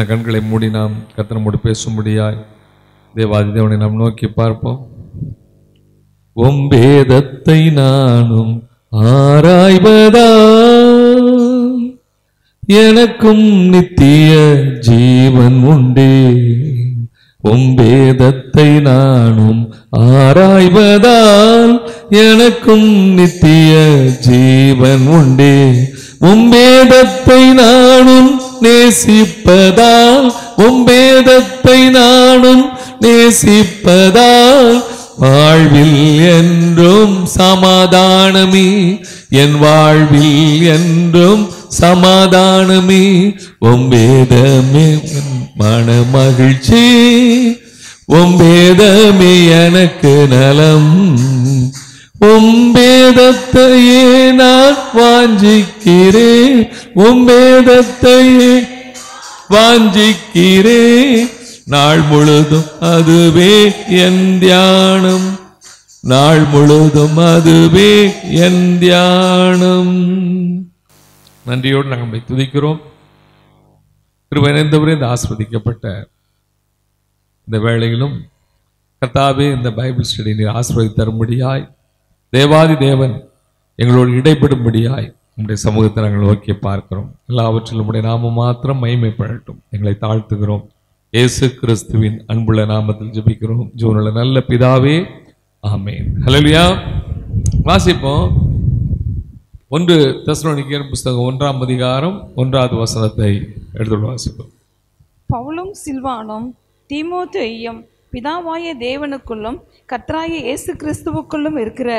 நம் கண்களை மூடி நாம் கத்தனமோடு பேசும்படியாய் தேவாதி தேவனை நாம் நோக்கி பார்ப்போம். ஒம்பேதத்தை நானும் ஆராய்வதா எனக்கும் நித்திய ஜீவன் உண்டே. ஒம்பேதத்தை நானும் ஆராய்வதால் எனக்கும் நித்திய ஜீவன் உண்டே. உம்பேதத்தை நானும் நேசிப்பதால் உம்பேதத்தை நானும் நேசிப்பதால் வாழ்வில் என்றும் சமாதானமே. என் வாழ்வில் என்றும் சமாதானமே. ஒம்பேதமே மன மகிழ்ச்சி ஒம்பேதமே எனக்கு நலம். உம்பேதத்தையே நான் வாஞ்சிக்கிறேன். உம்பேதத்தையே வாஞ்சிக்கிறேன். நாள் முழுதும் அதுவே என் தியானம். நாள் முழுதும் அதுவே என் தியானம். நன்றியோடு நாங்கள் துதிக்கிறோம். திருவனந்தபுரம் இந்த ஆஸ்வதிக்கப்பட்ட இந்த வேளையிலும் கத்தாவே இந்த பைபிள் ஸ்டடி நீர் ஆஸ்வதி தரும்படியாய் தேவாதி தேவன் எங்களோடு இடைப்படும்படியாய் நம்முடைய சமூகத்தை நாங்கள் நோக்கி பார்க்கிறோம். எல்லாவற்றிலும் உம்முடைய நாம மாத்திரம் மகிமைப்படட்டும். எங்களை தாழ்த்துகிறோம். இயேசு கிறிஸ்துவின் அன்புள்ள நாமத்தில் ஜபிக்கிறோம். ஜீவனுள்ள நல்ல பிதாவே ஆமேன். ஹலோலியா வாசிப்போம். ஒன்று தெசலோனிக்கேயர் புஸ்தகம் ஒன்றாம் அதிகாரம் ஒன்றாவது வசனத்தை எடுத்து வாசிப்போம். பவுலும் சில்வானும் தீமோத்தேயும் பிதாவாய தேவனுக்குள்ளும் கத்ராய இயேசு கிறிஸ்துவுக்குள்ளும் இருக்கிற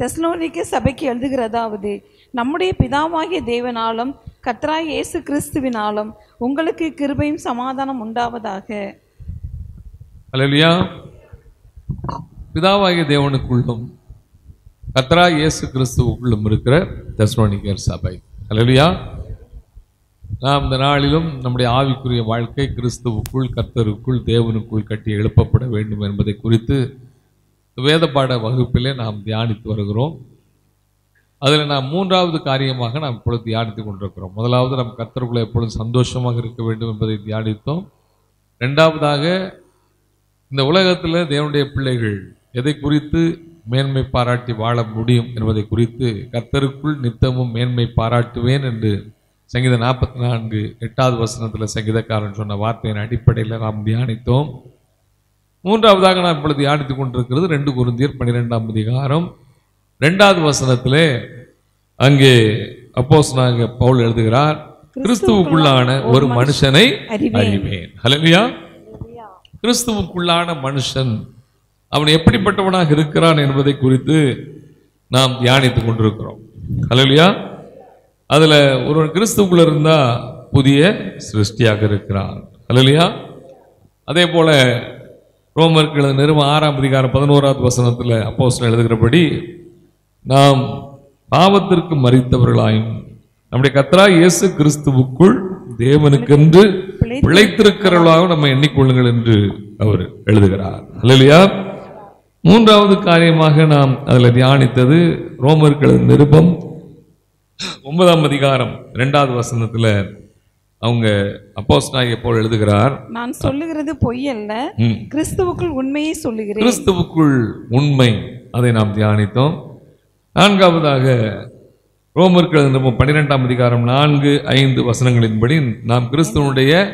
தெஸ்லோனிக்க சபைக்கு எழுதுகிறதாவது நம்முடைய பிதாவாகிய தேவனாலும் கத்ரா இயேசு கிறிஸ்துவினாலும் உங்களுக்கு கிருபையும் சமாதானம் உண்டாவதாக. அலலியா பிதாவாகிய தேவனுக்குள்ளும் கத்ரா இயேசு கிறிஸ்துவுக்குள்ளும் இருக்கிற தெஸ்லோனிக்கர் சபை. அலலியா நாம் இந்த நாளிலும் நம்முடைய ஆவிக்குரிய வாழ்க்கை கிறிஸ்துவுக்குள் கர்த்தருக்குள் தேவனுக்குள் கட்டி எழுப்பப்பட வேண்டும் என்பதை குறித்து வேத பாட வகுப்பிலே நாம் தியானித்து வருகிறோம். அதில் நாம் மூன்றாவது காரியமாக நாம் இப்பொழுது தியானித்துக் கொண்டிருக்கிறோம். முதலாவது நம் கர்த்தருக்குள்ள எப்பொழுதும் சந்தோஷமாக இருக்க வேண்டும் என்பதை தியானித்தோம். ரெண்டாவதாக இந்த உலகத்தில் தேவனுடைய பிள்ளைகள் எதை குறித்து மேன்மை பாராட்டி வாழ முடியும் என்பதை குறித்து கர்த்தருக்குள் நித்தமும் மேன்மை பாராட்டுவேன் என்று சங்கீத நாற்பத்தி நான்கு எட்டாவது வசனத்தில் சங்கீதக்காரன் சொன்ன வார்த்தையின் அடிப்படையில் நாம் தியானித்தோம். மூன்றாவதாக நாம் இப்பொழுது தியானித்துக் கொண்டிருக்கிறது ரெண்டு குருந்தியர் பன்னிரெண்டாம் அதிகாரம் ரெண்டாவது வசனத்திலே அங்கே அப்போஸ் பவுல் எழுதுகிறார் கிறிஸ்துவுக்குள்ளான ஒரு மனுஷனை அறிவேன். ஹalleluya. கிறிஸ்துவுக்குள்ளான மனுஷன் அவன் எப்படிப்பட்டவனாக இருக்கிறான் என்பதை குறித்து நாம் தியானித்துக் கொண்டிருக்கிறோம். ஹalleluya. அதுல ஒருவன் கிறிஸ்துவுக்குள்ள இருந்தா புதிய சிருஷ்டியாக இருக்கிறான். ஹalleluya. அதே போல ரோமர்கள் எழுதின நிறுவ ஆறாம் அதிகாரம் பதினோராவது வசனத்துல அப்போஸ்தலன் எழுதுகிறபடி நாம் பாவத்திற்கு மறித்தவர்களாயும் நம்முடைய கத்ரா இயேசு கிறிஸ்துவுக்குள் தேவனுக்கென்று பிழைத்திருக்கிறவர்களாக நம்ம எண்ணிக்கொள்ளுங்கள் என்று அவர் எழுதுகிறார். அல்லையா மூன்றாவது காரியமாக நாம் அதில் தியானித்தது ரோமர்கள் நிருபம் ஒன்பதாம் அதிகாரம் இரண்டாவது வசனத்துல அவங்க அப்போஸ் போல் எழுதுகிறார் நான் சொல்லுகிறது பொய் அல்ல. கிறிஸ்துவுக்குள் உண்மையை சொல்லுகிறேன். கிறிஸ்துவுக்குள் உண்மை அதை நாம் தியானித்தோம். நான்காவதாக ரோமர்கள் பன்னிரெண்டாம் அதிகாரம் நான்கு ஐந்து வசனங்களின்படி நாம் கிறிஸ்துவனுடைய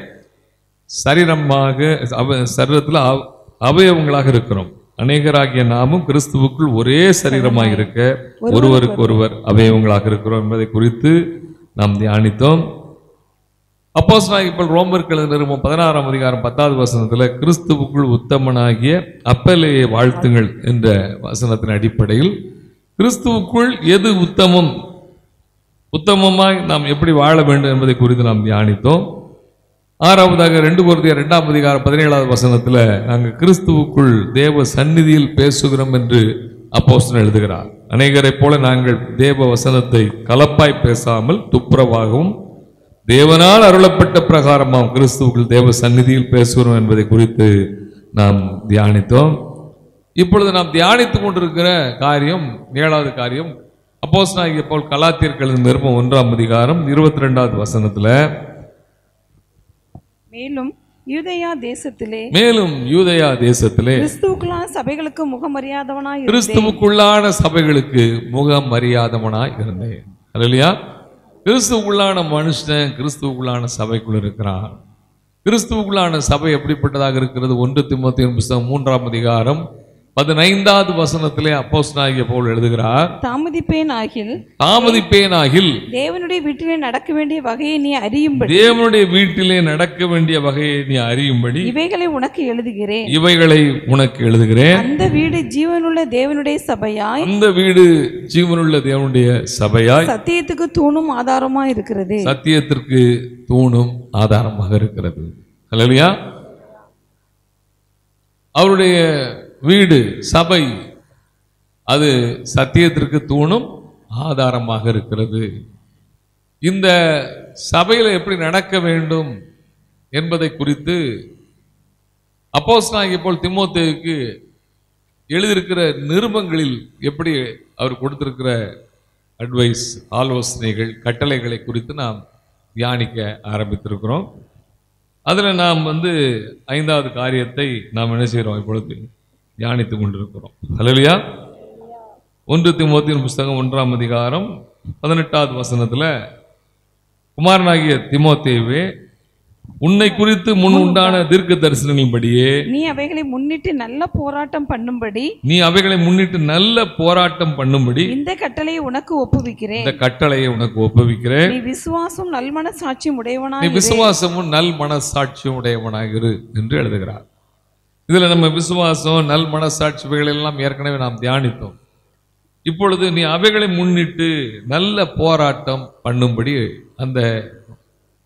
சரீரமாக அவ சரீரத்தில் அவ- அவயவங்களாக இருக்கிறோம். அநேகராகிய நாமும் கிறிஸ்துவுக்குள் ஒரே சரீரமாக இருக்க ஒருவருக்கு ஒருவர் அவயவங்களாக இருக்கிறோம் என்பதை குறித்து நாம் தியானித்தோம். அப்போஸ் இப்போ ரோமர்கள் நிறுவனம் பதினாறாம் அதிகாரம் பத்தாவது வசனத்தில் கிறிஸ்துவுக்குள் உத்தமனாகிய அப்பலையை வாழ்த்துங்கள் என்ற வசனத்தின் அடிப்படையில் கிறிஸ்துவுக்குள் எது உத்தமம்? உத்தமமாய் நாம் எப்படி வாழ வேண்டும் என்பதை குறித்து நாம் தியானித்தோம். ஆறாவதாக ரெண்டு குருதிய இரண்டாம் அதிகாரம் பதினேழாவது வசனத்தில் நாங்கள் கிறிஸ்துவுக்குள் தேவ சந்நிதியில் பேசுகிறோம் என்று அப்போஸ்டன் எழுதுகிறார். அநேகரைப் போல நாங்கள் தேவ வசனத்தை கலப்பாய் பேசாமல் துப்புரவாகவும் தேவனால் அருளப்பட்ட பிரகாரமாம். கிறிஸ்துவுக்குள் தேவ சந்நிதியில் பேசுகிறோம் என்பதை குறித்து நாம் தியானித்தோம். இப்பொழுது நாம் தியானித்துக் கொண்டிருக்கிற காரியம் ஏழாவது காரியம் அப்போஸ் போல் கலாத்தியர்கள் நிருபம் ஒன்றாம் அதிகாரம் இருபத்தி ரெண்டாவது வசனத்துல மேலும் யூதேயா தேசத்திலே மேலும் யூதயா தேசத்திலே கிறிஸ்துவுக்குள்ளான சபைகளுக்கு முகமறியாதவனாய் இருந்தேன் கிறிஸ்துவுக்குள்ளான சபைகளுக்கு முகம் அறியாதவனாய் இருந்தேன் அல்லையா கிறிஸ்துவுக்குள்ளான மனுஷன் கிறிஸ்துவுக்குள்ளான சபைக்குள் இருக்கிறான். கிறிஸ்துவுக்குள்ளான சபை எப்படிப்பட்டதாக இருக்கிறது? ஒன்று திமுத்தின் புஸ்தகம் மூன்றாம் அதிகாரம் பதினைந்தாவது வசனத்திலே அப்போஸ்தலனாகிய பவுல் எழுதுகிறார் தாமதிப்பேன் ஆகில் தாமதிப்பேனாகில் தேவனுடைய வீட்டிலே நடக்க வேண்டிய வகையை நீ அறியும்படி தேவனுடைய வீட்டிலே நடக்க வேண்டிய வகையை நீ அறியும்படி இவைகளை உனக்கு எழுதுகிறேன். இவைகளை உனக்கு எழுதுகிறேன். அந்த வீடு ஜீவனுள்ள தேவனுடைய சபையாய் அந்த வீடு ஜீவனுள்ள தேவனுடைய சபையாய் சத்தியத்துக்கு தூணும் ஆதாரமா இருக்கிறது. சத்தியத்திற்கு தூணும் ஆதாரமாக இருக்கிறது. அல்லையா அவருடைய வீடு சபை. அது சத்தியத்திற்கு தூணும் ஆதாரமாக இருக்கிறது. இந்த சபையில் எப்படி நடக்க வேண்டும் என்பதை குறித்து அப்போஸ் அப்போஸ்தலனாகிய போல் திமோத்தேவுக்கு எழுதியிருக்கிற நிருபங்களில் எப்படி அவர் கொடுத்திருக்கிற அட்வைஸ் ஆலோசனைகள் கட்டளைகளை குறித்து நாம் தியானிக்க ஆரம்பித்திருக்கிறோம். அதில் நாம் வந்து ஐந்தாவது காரியத்தை நாம் என்ன செய்கிறோம் இப்பொழுது? தியானித்து கொண்டிருக்கிறோம். ஹalleluya ஒன்று திமோத்தியின் புஸ்தகம் ஒன்றாம் அதிகாரம் பதினெட்டாவது வசனத்தில் குமாரனாகிய திமோத்தேவே உன்னை குறித்து முன் உண்டான தீர்க்க தரிசனங்களின்படியே நீ அவைகளை முன்னிட்டு நல்ல போராட்டம் பண்ணும்படி நீ அவைகளை முன்னிட்டு நல்ல போராட்டம் பண்ணும்படி இந்த கட்டளையை உனக்கு ஒப்புவிக்கிறேன். இந்த கட்டளையை உனக்கு ஒப்புவிக்கிறேன். நீ விசுவாசம் நல்மன சாட்சியம் நீ உடையவனாய் இரு. விசுவாசமும் நல் மனசாட்சியும் உடையவனாக இரு என்று எழுதுகிறார். இதில் நம்ம விசுவாசம் நல் மனசாட்சிகள் எல்லாம் ஏற்கனவே நாம் தியானித்தோம். இப்பொழுது நீ அவைகளை முன்னிட்டு நல்ல போராட்டம் பண்ணும்படி அந்த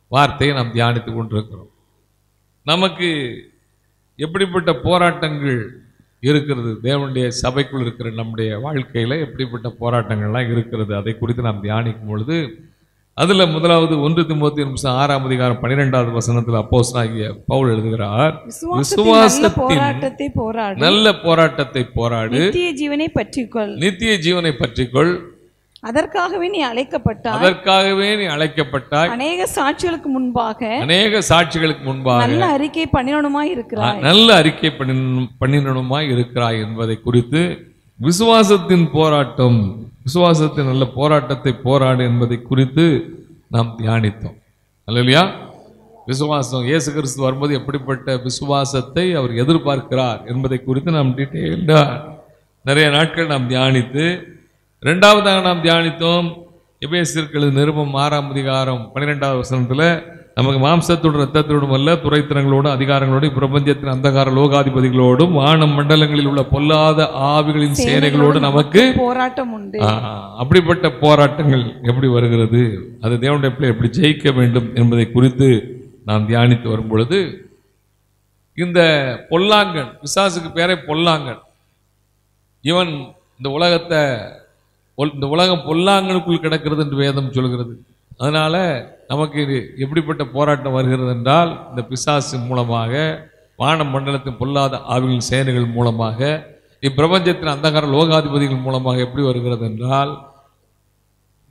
வார்த்தையை நாம் தியானித்துக் கொண்டிருக்கிறோம். நமக்கு எப்படிப்பட்ட போராட்டங்கள் இருக்கிறது? தேவனுடைய சபைக்குள் இருக்கிற நம்முடைய வாழ்க்கையில் எப்படிப்பட்ட போராட்டங்கள்லாம் இருக்கிறது? அதை குறித்து நாம் தியானிக்கும் பொழுது அதுல முதலாவது ஒன்று திமுத்தி நிமிஷம் ஆறாம் அதிகாரம் பன்னிரெண்டாவது வசனத்தில் அப்போஸ் ஆகிய பவுல் எழுதுகிறார் விசுவாசத்தின் நல்ல போராட்டத்தை போராடு. நல்ல போராட்டத்தை போராடு. நித்திய ஜீவனை பற்றிக்கொள். நித்திய ஜீவனை பற்றிக்கொள். அதற்காகவே நீ அழைக்கப்பட்டாய். அதற்காகவே நீ அழைக்கப்பட்டாய். அநேக சாட்சிகளுக்கு முன்பாக அநேக சாட்சிகளுக்கு முன்பாக நல்ல அறிக்கை பண்ணினோனுமாய் இருக்கிறாய். நல்ல அறிக்கை பண்ணின- பண்ணினனுமாய் இருக்கிறாய் என்பதை குறித்து விசுவாசத்தின் போராட்டம் விசுவாசத்தின் நல்ல போராட்டத்தை போராடு என்பதை குறித்து நாம் தியானித்தோம். அல்லையா விசுவாசம் இயேசு கிறிஸ்து வரும்போது எப்படிப்பட்ட விசுவாசத்தை அவர் எதிர்பார்க்கிறார் என்பதை குறித்து நாம் டீட்டெயில்டாக நிறைய நாட்கள் நாம் தியானித்து ரெண்டாவதாக நாம் தியானித்தோம் எபேசியர்களது நிருபம் ஆறாம் அதிகாரம் பன்னிரெண்டாவது வசனத்தில் நமக்கு மாம்சத்தோடு ரத்தத்தோடும் அல்ல துறைத்திறங்களோடும் அதிகாரங்களோடும் பிரபஞ்சத்தின் அந்தகார லோகாதிபதிகளோடும் வானம் மண்டலங்களில் உள்ள பொல்லாத ஆவிகளின் சேனைகளோடு நமக்கு போராட்டம் உண்டு அப்படிப்பட்ட போராட்டங்கள் எப்படி வருகிறது? அது தேவனுடைய பிள்ளை எப்படி ஜெயிக்க வேண்டும் என்பதை குறித்து நாம் தியானித்து வரும் பொழுது இந்த பொல்லாங்கன் பிசாசுக்கு பேரே பொல்லாங்கன். இவன் இந்த உலகத்தை இந்த உலகம் பொல்லாங்கனுக்குள் கிடக்கிறது என்று வேதம் சொல்கிறது. அதனால் நமக்கு இது எப்படிப்பட்ட போராட்டம் வருகிறது என்றால் இந்த பிசாசு மூலமாக வான மண்டலத்தின் பொல்லாத ஆவிகளின் சேனைகள் மூலமாக இப்பிரபஞ்சத்தின் அந்தகார லோகாதிபதிகள் மூலமாக எப்படி வருகிறது என்றால்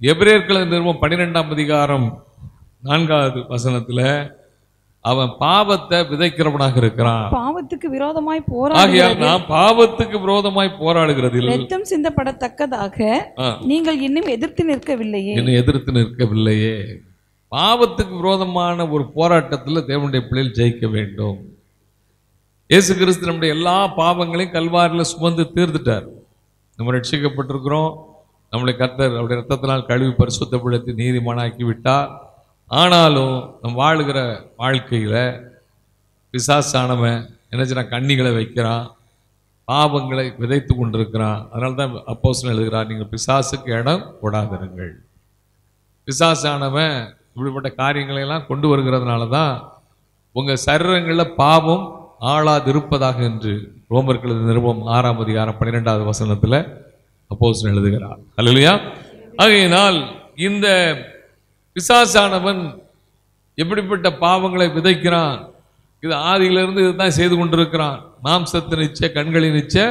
எபிரேற்கல நிறுவனம் பன்னிரெண்டாம் அதிகாரம் நான்காவது வசனத்தில் அவன் பாவத்தை விதைக்கிறவனாக இருக்கிறான். பாவத்துக்கு விரோதமாய் போராடு ஆகையால் நாம் பாவத்துக்கு விரோதமாய் போராடுகிறதில் ரத்தம் சிந்தப்படத்தக்கதாக. நீங்கள் இன்னும் எதிர்த்து நிற்கவில்லையே. என்னை எதிர்த்து நிற்கவில்லையே. பாவத்துக்கு விரோதமான ஒரு போராட்டத்தில் தேவனுடைய பிள்ளைகள் ஜெயிக்க வேண்டும். இயேசு கிறிஸ்து நம்முடைய எல்லா பாவங்களையும் கல்வாரில் சுமந்து தீர்த்துட்டார். நம்ம ரட்சிக்கப்பட்டிருக்கிறோம். நம்மளை கர்த்தர் அவருடைய ரத்தத்தினால் கழுவி பரிசுத்தப்படுத்தி நீதிமானாக்கி விட்டார். ஆனாலும் நம் வாழுகிற வாழ்க்கையில் பிசாசானவன் என்ன கண்ணிகளை வைக்கிறான் பாவங்களை விதைத்து கொண்டிருக்கிறான். அதனால தான் அப்போசன் எழுதுகிறார் நீங்கள் பிசாசுக்கு இடம் கொடாதிருங்கள் பிசாசானவன் இப்படிப்பட்ட காரியங்களை எல்லாம் கொண்டு வருகிறதுனால தான் உங்கள் சரீரங்களில் பாவம் ஆளாதிருப்பதாக என்று ரோமர்களது நிருபம் ஆறாம் அதிகாரம் பன்னிரெண்டாவது வசனத்தில் அப்போசன் எழுதுகிறார். அல்லையா ஆகையினால் இந்த பிசாசானவன் எப்படிப்பட்ட பாவங்களை விதைக்கிறான்? இது ஆதியிலிருந்து இதுதான் செய்து கொண்டிருக்கிறான். மாம்சத்தின் இச்சை கண்களின் இச்சை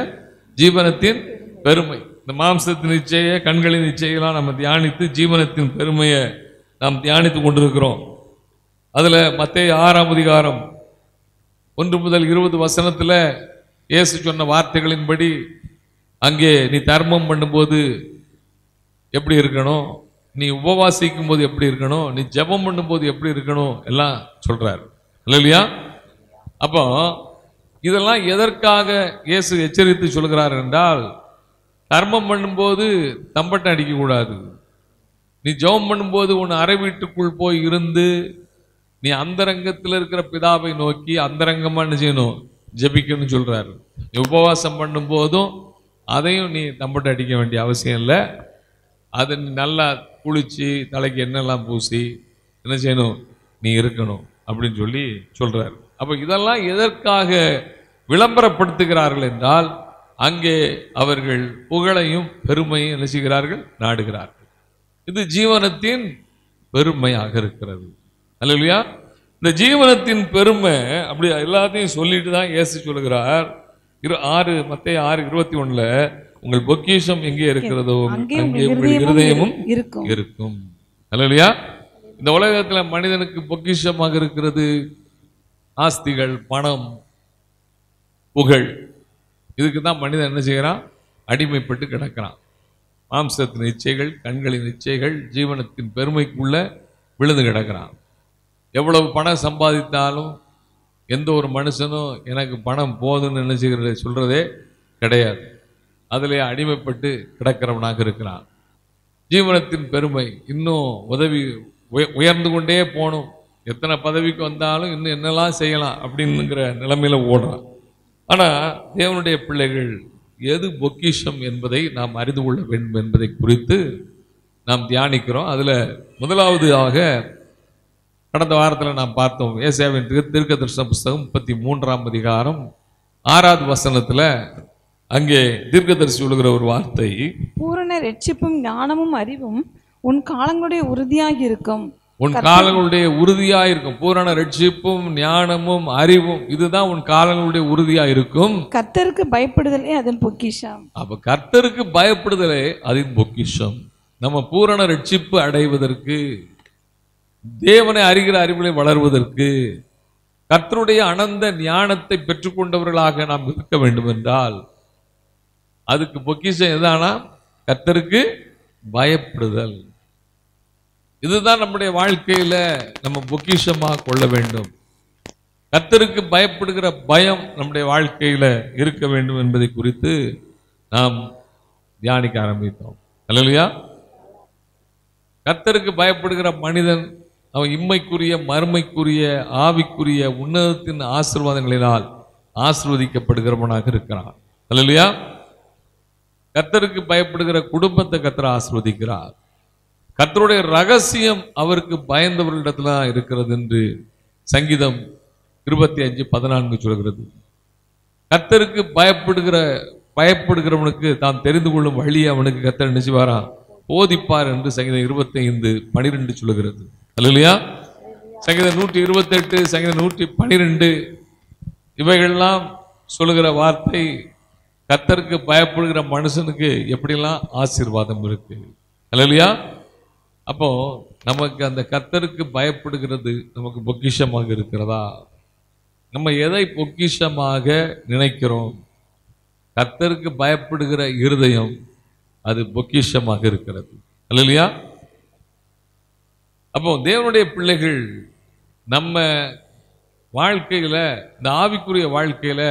ஜீவனத்தின் பெருமை. இந்த மாம்சத்தின் இச்சையை கண்களின் இச்சையெல்லாம் நம்ம தியானித்து ஜீவனத்தின் பெருமையை நாம் தியானித்து கொண்டிருக்கிறோம். அதில் மத்திய ஆறாம் அதிகாரம் ஒன்று முதல் இருபது வசனத்தில் இயேசு சொன்ன வார்த்தைகளின்படி அங்கே நீ தர்மம் பண்ணும்போது எப்படி இருக்கணும்? நீ உபவாசிக்கும் போது எப்படி இருக்கணும்? நீ ஜெபம் பண்ணும்போது எப்படி இருக்கணும்? எல்லாம் சொல்றாரு. இல்லையா? அப்போ இதெல்லாம் எதற்காக இயேசு எச்சரித்து சொல்கிறார் என்றால் தர்மம் பண்ணும்போது தம்பட்டை அடிக்கக்கூடாது. நீ ஜெபம் பண்ணும்போது உன் அறை வீட்டுக்குள் போய் இருந்து நீ அந்தரங்கத்தில் இருக்கிற பிதாவை நோக்கி அந்தரங்கமாக என்ன செய்யணும்? ஜெபிக்கணும்னு சொல்கிறாரு நீ உபவாசம் பண்ணும்போதும் அதையும் நீ தம்பட்டை அடிக்க வேண்டிய அவசியம் இல்லை. அதை நீ நல்லா குளித்து தலைக்கு என்னெல்லாம் பூசி என்ன செய்யணும்? நீ இருக்கணும் அப்படின்னு சொல்லி சொல்கிறார் அப்போ இதெல்லாம் எதற்காக விளம்பரப்படுத்துகிறார்கள் என்றால் அங்கே அவர்கள் புகழையும் பெருமையும் என்ன செய்கிறார்கள் நாடுகிறார்கள். இது ஜீவனத்தின் பெருமையாக இருக்கிறது. அல்லையா? இந்த ஜீவனத்தின் பெருமை அப்படி எல்லாத்தையும் சொல்லிட்டு தான் ஏசி சொல்லுகிறார். இரு ஆறு மத்திய ஆறு இருபத்தி ஒன்றில் உங்கள் பொக்கிஷம் எங்கே இருக்கிறதோ அங்கே உங்கள் இருதயமும் இருக்கும். இருக்கும். அல்லையா இந்த உலகத்துல மனிதனுக்கு பொக்கிஷமாக இருக்கிறது ஆஸ்திகள் பணம் புகழ். இதுக்கு தான் மனிதன் என்ன செய்கிறான் அடிமைப்பட்டு கிடக்கிறான். மாம்சத்தின் இச்சைகள் கண்களின் இச்சைகள் ஜீவனத்தின் பெருமைக்குள்ள விழுந்து கிடக்கிறான். எவ்வளவு பணம் சம்பாதித்தாலும் எந்த ஒரு மனுஷனும் எனக்கு பணம் போதும்னு நினைச்சுக்கிற சொல்றதே கிடையாது. அதிலே அடிமைப்பட்டு கிடக்கிறவனாக இருக்கிறான். ஜீவனத்தின் பெருமை இன்னும் உதவி உய- உயர்ந்து கொண்டே போகணும். எத்தனை பதவிக்கு வந்தாலும் இன்னும் என்னெல்லாம் செய்யலாம் அப்படின்னுங்கிற நிலைமையில ஓடுறான். ஆனால் தேவனுடைய பிள்ளைகள் எது பொக்கிஷம் என்பதை நாம் அறிந்து கொள்ள வேண்டும் என்பதை குறித்து நாம் தியானிக்கிறோம். அதில் முதலாவது ஆக கடந்த வாரத்தில் நாம் பார்த்தோம். ஏசியாவின் திரு- திருக்க தரிசன புஸ்தகம் முப்பத்தி மூன்றாம் அதிகாரம் ஆறாவது வசனத்தில் அங்கே தீர்க்கதரிசி சொல்லுகிற ஒரு வார்த்தை. பூரண ரட்சிப்பும் ஞானமும் அறிவும் உன் காலங்களுடைய உறுதியாகி இருக்கும் உன் காலங்களுடைய உறுதியா இருக்கும் பூரண ரட்சிப்பும் ஞானமும் அறிவும் இதுதான் உன் காலங்களுடைய உறுதியா இருக்கும் கர்த்தருக்கு பயப்படுதலே அதன் பொக்கிஷம். அப்ப கர்த்தருக்கு பயப்படுதலே அதன் பொக்கிஷம். நம்ம பூரண ரட்சிப்பு அடைவதற்கு தேவனை அறிகிற அறிவிலை வளர்வதற்கு கர்த்தருடைய அனந்த ஞானத்தை பெற்றுக்கொண்டவர்களாக நாம் இருக்க வேண்டும் என்றால் அதுக்கு பொக்கிஷம் எதானா? கத்தருக்கு பயப்படுதல். இதுதான் நம்முடைய வாழ்க்கையில நம்ம பொக்கிஷமா கொள்ள வேண்டும். கர்த்தருக்கு பயப்படுகிற பயம் நம்முடைய வாழ்க்கையில இருக்க வேண்டும் என்பதை குறித்து நாம் தியானிக்க ஆரம்பித்தோம். இல்லையா கத்தருக்கு பயப்படுகிற மனிதன் அவன் இம்மைக்குரிய மறுமைக்குரிய ஆவிக்குரிய உன்னதத்தின் ஆசிர்வாதங்களினால் ஆசிர்வதிக்கப்படுகிறவனாக இருக்கிறான். இல்லையா கர்த்தருக்கு பயப்படுகிற குடும்பத்தை கத்தர் ஆஸ்வதிக்கிறார். கர்த்தருடைய ரகசியம் அவருக்கு பயந்தவர்களிடத்துல இருக்கிறது என்று சங்கீதம் இருபத்தி அஞ்சு பதினான்கு சொல்கிறது. கர்த்தருக்கு பயப்படுகிற பயப்படுகிறவனுக்கு தான் தெரிந்து கொள்ளும் வழியை அவனுக்கு கத்தர் நினைச்சுவாரா போதிப்பார் என்று சங்கீதம் இருபத்தி ஐந்து பனிரெண்டு சொல்லுகிறது இல்லையா சங்கீதம் நூற்றி இருபத்தெட்டு சங்கீதம் நூற்றி பனிரெண்டு இவைகள்லாம் சொல்லுகிற வார்த்தை கத்தருக்கு பயப்படுகிற மனுஷனுக்கு எப்படிலாம் ஆசீர்வாதம் இருக்கு? இல்லையா அப்போ நமக்கு அந்த கத்தருக்கு பயப்படுகிறது நமக்கு பொக்கிஷமாக இருக்கிறதா? நம்ம எதை பொக்கிஷமாக நினைக்கிறோம்? கத்தருக்கு பயப்படுகிற இருதயம் அது பொக்கிஷமாக இருக்கிறது. இல்லையா அப்போ தேவனுடைய பிள்ளைகள் நம்ம வாழ்க்கையில இந்த ஆவிக்குரிய வாழ்க்கையில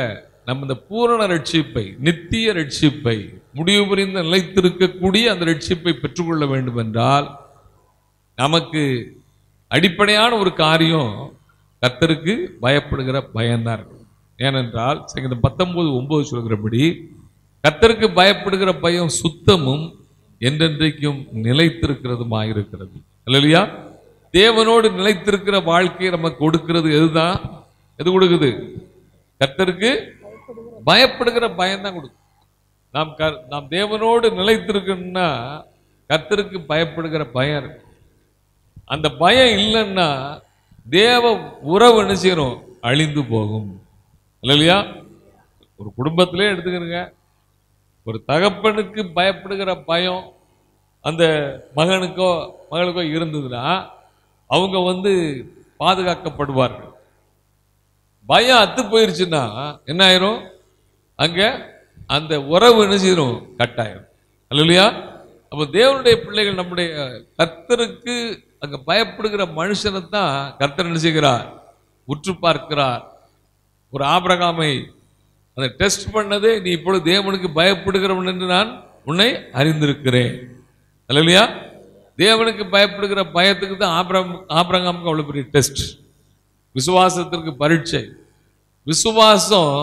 நம்ம இந்த பூரண ரட்சிப்பை நித்திய ரட்சிப்பை முடிவு புரிந்து நிலைத்திருக்கக்கூடிய அந்த ரட்சிப்பை பெற்றுக்கொள்ள வேண்டும் என்றால் நமக்கு அடிப்படையான ஒரு காரியம் கத்தருக்கு பயப்படுகிற பயம்தான் இருக்கும் ஏனென்றால் சங்கீதம் பத்தொன்பது ஒன்பது சொல்கிறபடி கத்தருக்கு பயப்படுகிற பயம் சுத்தமும் என்றென்றைக்கும் நிலைத்திருக்கிறதுமாயிருக்கிறது. இல்லையா தேவனோடு நிலைத்திருக்கிற வாழ்க்கையை நமக்கு கொடுக்கிறது எதுதான்? எது கொடுக்குது? கத்தருக்கு பயப்படுகிற பயம்தான் கொடுக்கும். நாம் க- நாம் தேவனோடு நிலைத்திருக்கணும்னா கர்த்தருக்கு பயப்படுகிற பயம் இருக்கு. அந்த பயம் இல்லைன்னா தேவ உறவு என்ன செய்யணும் அழிந்து போகும். இல்லையா ஒரு குடும்பத்திலே எடுத்துக்கிறங்க ஒரு தகப்பனுக்கு பயப்படுகிற பயம் அந்த மகனுக்கோ மகளுக்கோ இருந்ததுன்னா அவங்க வந்து பாதுகாக்கப்படுவார்கள். பயம் அத்து போயிருச்சுன்னா என்ன ஆயிரும்? அங்க அந்த உறவு என்ன செய்யணும் கட்டாயம். இல்லையா அப்போ தேவனுடைய பிள்ளைகள் நம்முடைய கர்த்தருக்கு அங்க பயப்படுகிற மனுஷனை தான் கர்த்தர் என்ன செய்கிறார்? உற்று பார்க்கிறார். ஒரு ஆபிரகாமை அதை டெஸ்ட் பண்ணதே நீ இப்பொழுது தேவனுக்கு பயப்படுகிறவன் என்று நான் உன்னை அறிந்திருக்கிறேன். இல்லையா தேவனுக்கு பயப்படுகிற பயத்துக்கு தான் ஆபரம் ஆபிரகாமுக்கு அவ்வளோ பெரிய டெஸ்ட். விசுவாசத்திற்கு பரீட்சை. விசுவாசம்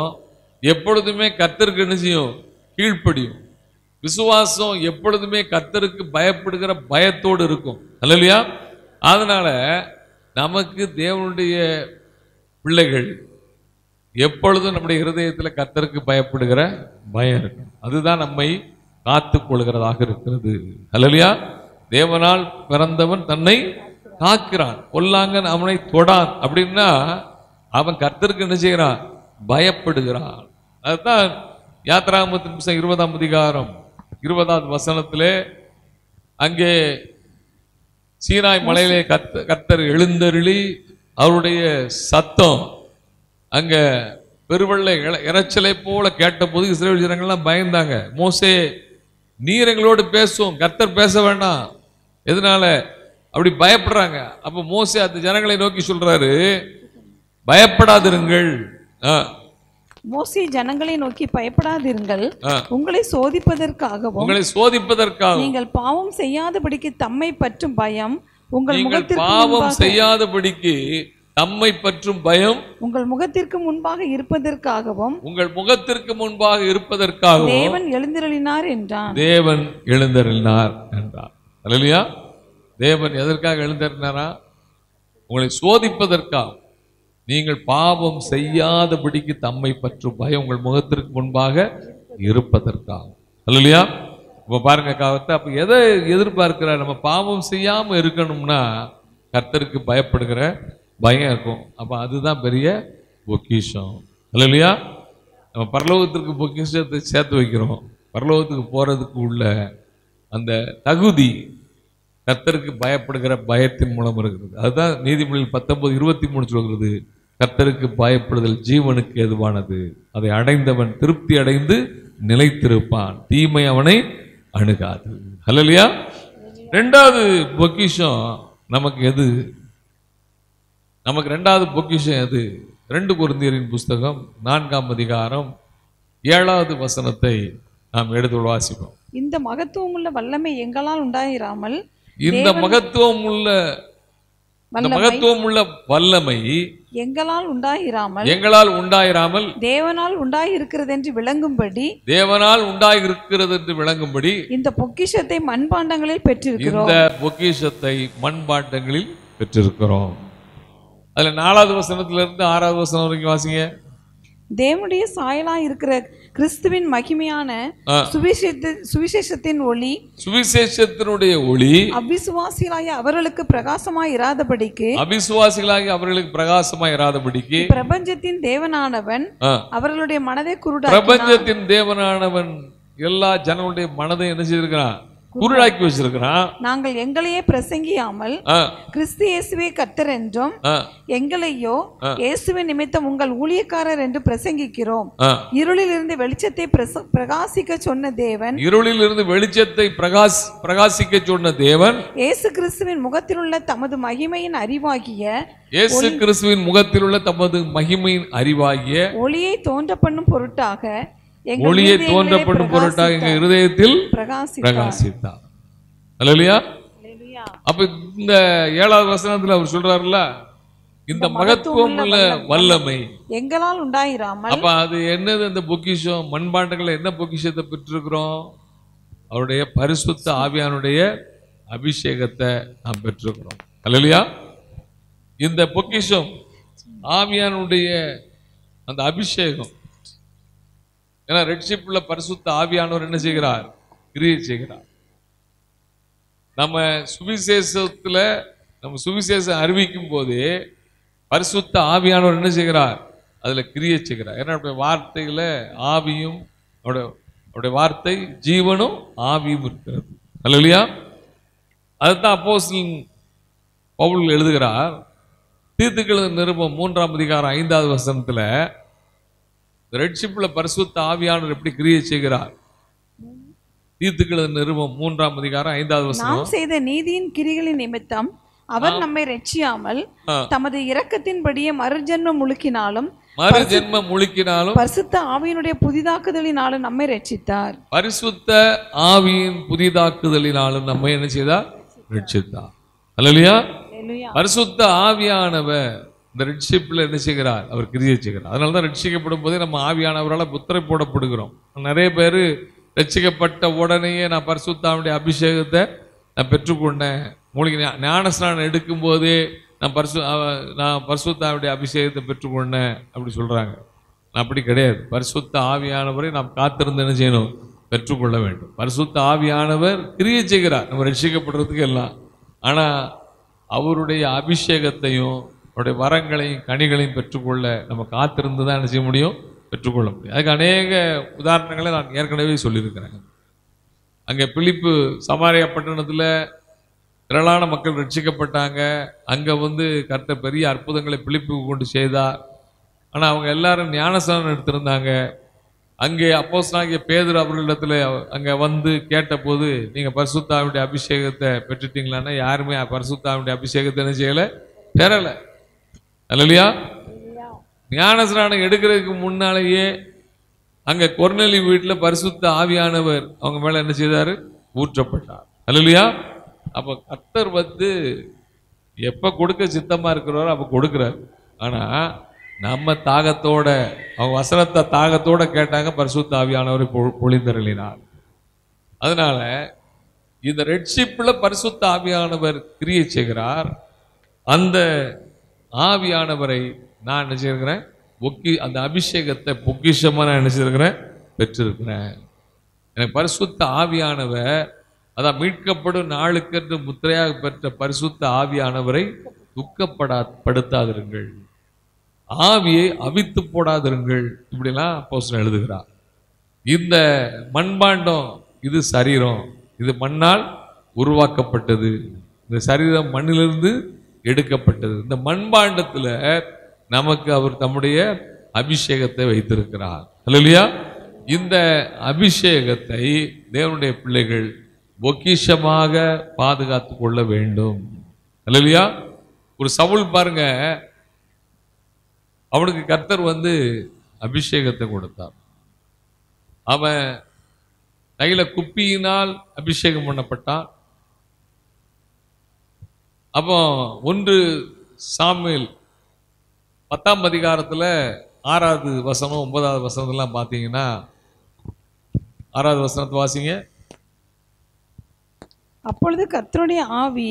எப்பொழுதுமே கத்தருக்கு என்ன செய்யும்? கீழ்ப்படியும். விசுவாசம் எப்பொழுதுமே கத்தருக்கு பயப்படுகிற பயத்தோடு இருக்கும். இல்லையா அதனால நமக்கு தேவனுடைய பிள்ளைகள் எப்பொழுதும் நம்முடைய இருதயத்தில் கத்தருக்கு பயப்படுகிற பயம் இருக்கும். அதுதான் நம்மை காத்து கொள்கிறதாக இருக்கிறது. அல்லலியா. தேவனால் பிறந்தவன் தன்னை காக்கிறான். கொல்லாங்கன் அவனை தொடான். அப்படின்னா அவன் கத்தருக்கு என்ன செய்கிறான்? பயப்படுகிறான். அதுதான் யாத்ராமத்தின் புஸ்தகம் இருபதாம் அதிகாரம் இருபதாவது வசனத்திலே அங்கே சீனாய் மலையிலே கத்த கர்த்தர் எழுந்தருளி அவருடைய சத்தம். அங்க பெருவெள்ளை இறைச்சலை போல கேட்டபோது இஸ்ரேல் ஜனங்கள்லாம் பயந்தாங்க. மோசே நீர் எங்களோடு பேசும் கர்த்தர் பேச வேண்டாம். எதனால? அப்படி பயப்படுறாங்க. அப்போ மோசே அந்த ஜனங்களை நோக்கி சொல்றாரு பயப்படாதிருங்கள். ஆ, மோசே ஜனங்களை நோக்கி பயப்படாதிருங்கள். உங்களை சோதிப்பதற்காகவும் உங்களை சோதிப்பதற்காக நீங்கள் பாவம் செய்யாதபடிக்கு தம்மை பற்றும் பயம் உங்கள் முகத்திற்கு பாவம் முன்பாக செய்யாதபடிக்கு தம்மை பற்றும் பயம். உங்கள் முகத்திற்கு முன்பாக இருப்பதற்காகவும் உங்கள் முகத்திற்கு முன்பாக இருப்பதற்காகவும் தேவன் எழுந்திரளினார் என்றான். தேவன் எழுந்தருளினார் என்றார். அல்லையா தேவன் எதற்காக எழுந்தருளினாரா? உங்களை சோதிப்பதற்காக நீங்கள் பாவம் செய்யாதபடிக்கு தம்மை பற்றும் பயம் உங்கள் முகத்திற்கு முன்பாக இருப்பதற்காக. இல்லையா இப்போ பாருங்க காவத்தை அப்போ எதை எதிர்பார்க்கிறார்? நம்ம பாவம் செய்யாமல் இருக்கணும்னா கர்த்தருக்கு பயப்படுகிற பயம் இருக்கும். அப்போ அதுதான் பெரிய பொக்கிஷம். இல்லையா நம்ம பரலோகத்திற்கு பொக்கிஷத்தை சேர்த்து வைக்கிறோம். பரலோகத்துக்கு போகிறதுக்கு உள்ள அந்த தகுதி கர்த்தருக்கு பயப்படுகிற பயத்தின் மூலம் இருக்கிறது. அதுதான் நீதிமொழியில் பத்தொன்பது இருபத்தி மூணு சொல்கிறது. கர்த்தருக்கு பயப்படுதல் ஜீவனுக்கு எதுவானது அதை அடைந்தவன் திருப்தி அடைந்து நிலைத்திருப்பான். தீமை அவனை அணுகாது. அல்லையா ரெண்டாவது பொக்கிஷம் நமக்கு எது? நமக்கு ரெண்டாவது பொக்கிஷம் எது? ரெண்டு குருந்தியரின் புஸ்தகம் நான்காம் அதிகாரம் ஏழாவது வசனத்தை நாம் எடுத்து வாசிப்போம். இந்த மகத்துவமுள்ள வல்லமை எங்களால் உண்டாயிராமல் இந்த மகத்துவம் உள்ள இந்த மகத்துவம் உள்ள வல்லமை எங்களால் உண்டாயிராமல் எங்களால் உண்டாயிராமல் தேவனால் உண்டாயிருக்கிறதென்று விளங்கும்படி தேவனால் உண்டாயிருக்கிறது என்று விளங்கும்படி இந்த பொக்கிஷத்தை மண்பாண்டங்களில் பெற்றிருக்கிறோம். இந்த பொக்கிஷத்தை மண்பாண்டங்களில் பெற்றிருக்கிறோம். அதுல நாலாவது வசனத்துல இருந்து ஆறாவது வசனம் வரைக்கும் வாசிங்க. தேவனுடைய சாயலா இருக்கிற கிறிஸ்துவின் மகிமையான ஆ. சுவிசேஷத்து சுவிசேஷத்தின் ஒளி சுவிசேஷத்தினுடைய ஒளி அவிசுவாசிகளாய அவர்களுக்கு பிரகாசமாய் இராதபடிக்கு அவிசுவாசிகளாகி அவர்களுக்கு பிரகாசமாய் இராதபடிக்கு பிரபஞ்சத்தின் தேவனானவன் அவர்களுடைய மனதை குருடாக்கினான். பிரபஞ்சத்தின் தேவனானவன் எல்லா ஜனங்களுடைய மனதை என்ன செய்திருக்கிறான்? குருடாக்கி வச்சிருக்கிறான். நாங்கள் எங்களையே பிரசங்கியாமல் கிறிஸ்து இயேசுவே கர்த்தர் என்றும் எங்களையோ இயேசுவின் நிமித்தம் உங்கள் ஊழியக்காரர் என்று பிரசங்கிக்கிறோம். இருளில் இருந்து வெளிச்சத்தை பிரகாசிக்க சொன்ன தேவன் இருளில் இருந்து வெளிச்சத்தை பிரகாஷ் பிரகாசிக்க சொன்ன தேவன் இயேசு கிறிஸ்துவின் முகத்திலுள்ள தமது மகிமையின் அறிவாகிய இயேசு கிறிஸ்துவின் முகத்தில் உள்ள தமது மகிமையின் அறிவாகிய ஒளியை தோன்ற பண்ணும் பொருட்டாக ஒளியை இருதயங்களை தோன்றப்படும் பொருட்டாக எங்க இருதயத்தில் பிரகாசித்தார். அல்லையா அப்ப இந்த ஏழாவது வசனத்துல அவர் சொல்றாருல்ல இந்த மகத்துவம் உள்ள வல்லமை. எங்களால் உண்டாயிராமல் அப்ப அது என்னது அந்த பொக்கிஷம்? மண்பாண்டங்களை என்ன பொக்கிஷத்தை பெற்றிருக்கிறோம்? அவருடைய பரிசுத்த ஆவியானுடைய அபிஷேகத்தை நாம் பெற்றிருக்கிறோம். அல்லையா இந்த பொக்கிஷம் ஆவியானுடைய அந்த அபிஷேகம் ஏன்னா ரெட்ஷிப்ல பரிசுத்த ஆவியானவர் என்ன செய்கிறார்? கிரியை செய்கிறார். நம்ம சுவிசேஷத்துல நம்ம சுவிசேஷம் அறிவிக்கும் போதே பரிசுத்த ஆவியானவர் என்ன செய்கிறார்? அதுல கிரியை செய்கிறார். ஏன்னா அவருடைய வார்த்தையில ஆவியும் அவருடைய அவருடைய வார்த்தை ஜீவனும் ஆவியும் இருக்கிறது. இல்லையா அதுதான் அப்போ பவுல் எழுதுகிறார். தீர்த்துக்கள் நிருபம் மூன்றாம் அதிகாரம் ஐந்தாவது வசனத்துல ரெட்ஷிப்ல பரிசுத்த ஆவியானவர் எப்படி கிரியை செய்கிறார்? தீர்த்துக்கள் நிருபம் மூன்றாம் அதிகாரம் ஐந்தாவது வசனம். நாம் செய்த நீதியின் கிரிகளின் நிமித்தம் அவர் நம்மை ரட்சியாமல். தமது இரக்கத்தின்படியே மறுஜென்மம் முழுக்கினாலும் மறு ஜென்ம முழுக்கினாலும் பரிசுத்த ஆவியினுடைய புதிதாக்குதலினாலும் நம்மை ரட்சித்தார். பரிசுத்த ஆவியின் புதிதாக்குதலினாலும் நம்ம என்ன செய்தார்? ரட்சித்தார். அல்லையா. பரிசுத்த ஆவியானவர் இந்த ரெட்ஷிப்பில் என்ன செய்கிறார்? அவர் கிரியை செய்கிறார். அதனால தான் ரட்சிக்கப்படும் போதே நம்ம ஆவியானவரால் புத்திரை போடப்படுகிறோம். நிறைய பேர் ரட்சிக்கப்பட்ட உடனேயே நான் பரிசுத்தாவுடைய அபிஷேகத்தை நான் பெற்றுக்கொண்டேன். மூலிகை ஞானஸ்நானம் எடுக்கும்போதே நான் பரிசு அவ- நான் பரிசுத்தாவுடைய அபிஷேகத்தை பெற்றுக்கொண்டேன் அப்படி சொல்றாங்க. அப்படி கிடையாது. பரிசுத்த ஆவியானவரை நாம் காத்திருந்து என்ன செய்யணும்? பெற்றுக்கொள்ள வேண்டும். பரிசுத்த ஆவியானவர் கிரியை செய்கிறார். நம்ம ரட்சிக்கப்படுறதுக்கு எல்லாம். ஆனால் அவருடைய அபிஷேகத்தையும் அவருடைய வரங்களையும் கனிகளையும் பெற்றுக்கொள்ள நம்ம காத்திருந்து தான் என்ன செய்ய முடியும்? பெற்றுக்கொள்ள முடியும். அதுக்கு அநேக உதாரணங்களை நான் ஏற்கனவே சொல்லியிருக்கிறேன். அங்கே பிலிப்பு சமாரியா பட்டணத்தில் திரளான மக்கள் ரட்சிக்கப்பட்டாங்க. அங்கே வந்து கர்த்தர் பெரிய அற்புதங்களை பிழிப்பு கொண்டு செய்தார். ஆனால் அவங்க எல்லாரும் ஞானஸ்தானம் எடுத்திருந்தாங்க. அங்கே அப்போஸ்தலனாகிய பேதர் அவர்களிடத்தில் அங்கே வந்து கேட்டபோது நீங்கள் பரிசுத்தாவுடைய அபிஷேகத்தை பெற்றுட்டீங்களான்னா யாருமே பரிசுத்தாவுடைய அபிஷேகத்தை என்ன செய்யலை? பெறலை. அல்லையா ஞானஸ்நானம் எடுக்கிறதுக்கு முன்னாலேயே அங்க கொர்நெலி வீட்டில் பரிசுத்த ஆவியானவர் அவங்க மேல என்ன செய்தாரு? ஊற்றப்பட்டார். அல்லையா அப்ப கர்த்தர் வந்து எப்ப கொடுக்க சித்தமா இருக்கிறாரோ அப்ப கொடுக்கிறார். ஆனா நம்ம தாகத்தோட அவங்க வசனத்தை தாகத்தோட கேட்டாங்க பரிசுத்த ஆவியானவரை பொ- பொழிந்தருளினார். அதனால இந்த ரெட்ஷிப்பில் பரிசுத்த ஆவியானவர் கிரியை செய்கிறார். அந்த ஆவியானவரை நான் நினச்சிருக்கிறேன். பொக்கி அந்த அபிஷேகத்தை பொக்கிஷமாக நான் நினச்சிருக்கிறேன் பெற்றிருக்கிறேன். எனக்கு பரிசுத்த ஆவியானவர் அதான் மீட்கப்படும் நாளுக்கென்று முத்திரையாக பெற்ற பரிசுத்த ஆவியானவரை துக்கப்படா படுத்தாதிருங்கள் ஆவியை அவித்து போடாதிருங்கள். இப்படிலாம் அப்போஸ்தலன் எழுதுகிறார். இந்த மண்பாண்டம் இது சரீரம். இது மண்ணால் உருவாக்கப்பட்டது. இந்த சரீரம் மண்ணிலிருந்து எடுக்கப்பட்டது. இந்த மண்பாண்டத்துல நமக்கு அவர் தம்முடைய அபிஷேகத்தை வைத்திருக்கிறார். இல்லையா இந்த அபிஷேகத்தை தேவனுடைய பிள்ளைகள் பொக்கிஷமாக பாதுகாத்து கொள்ள வேண்டும். இல்லையா ஒரு சவுல் பாருங்க. அவனுக்கு கர்த்தர் வந்து அபிஷேகத்தை கொடுத்தார். அவன் கையில குப்பியினால் அபிஷேகம் பண்ணப்பட்டான். அப்போ ஒன்று சாமுவேல் பத்தாம் அதிகாரத்துல ஆறாவது வசனம் ஒன்பதாவது வசனத்தெல்லாம் பார்த்தீங்கன்னா ஆறாவது வசனத்தை வாசிங்க. அப்பொழுது கர்த்தருடைய ஆவி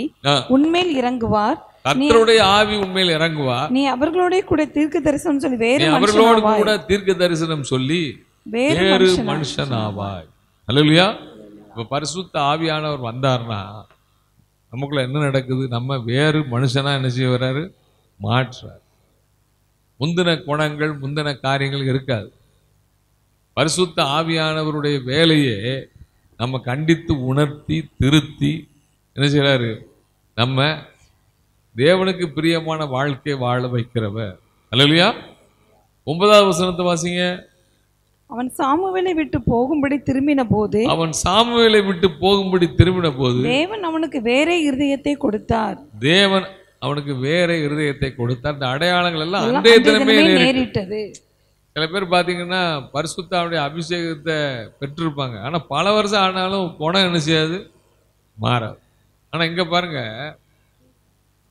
உன்மேல் இறங்குவார். கர்த்தருடைய ஆவி உண்மையில் இறங்குவார். நீ அவர்களோட கூட தீர்க்க தரிசனம் சொல்லி வேறு அவர்களோடு கூட தீர்க்க தரிசனம் சொல்லி வேறு. மனுஷன் ஆவாய் அல்லையா இப்ப பரிசுத்த ஆவியானவர் வந்தார்னா நமக்குள்ள என்ன நடக்குது? நம்ம வேறு மனுஷனாக என்ன செய்ய வர்றாரு? மாற்றார். முந்தின குணங்கள் முந்தின காரியங்கள் இருக்காது. பரிசுத்த ஆவியானவருடைய வேலையே நம்ம கண்டித்து உணர்த்தி திருத்தி என்ன செய்கிறாரு நம்ம தேவனுக்கு பிரியமான வாழ்க்கை வாழ வைக்கிறவர். அல்லையா ஒன்பதாவது வசனத்தை வாசிங்க. அவன் சாமுவேலை விட்டு போகும்படி திரும்பின போது அவன் சாமுவேலை விட்டு போகும்படி திரும்பின போது தேவன் அவனுக்கு வேறே இருதயத்தை கொடுத்தார். தேவன் அவனுக்கு வேற இருதயத்தை கொடுத்தார். அந்த அடையாளங்கள் எல்லாம் அன்றைய தினமே தினமே நேரிட்டு. நேரிட்டது. சில பேர் பாத்தீங்கன்னா பரிசுத்தாவுடைய அபிஷேகத்தை பெற்றிருப்பாங்க. ஆனா பல வருஷம் ஆனாலும் குணம் என்ன செய்யாது? மாறாது. ஆனா இங்க பாருங்க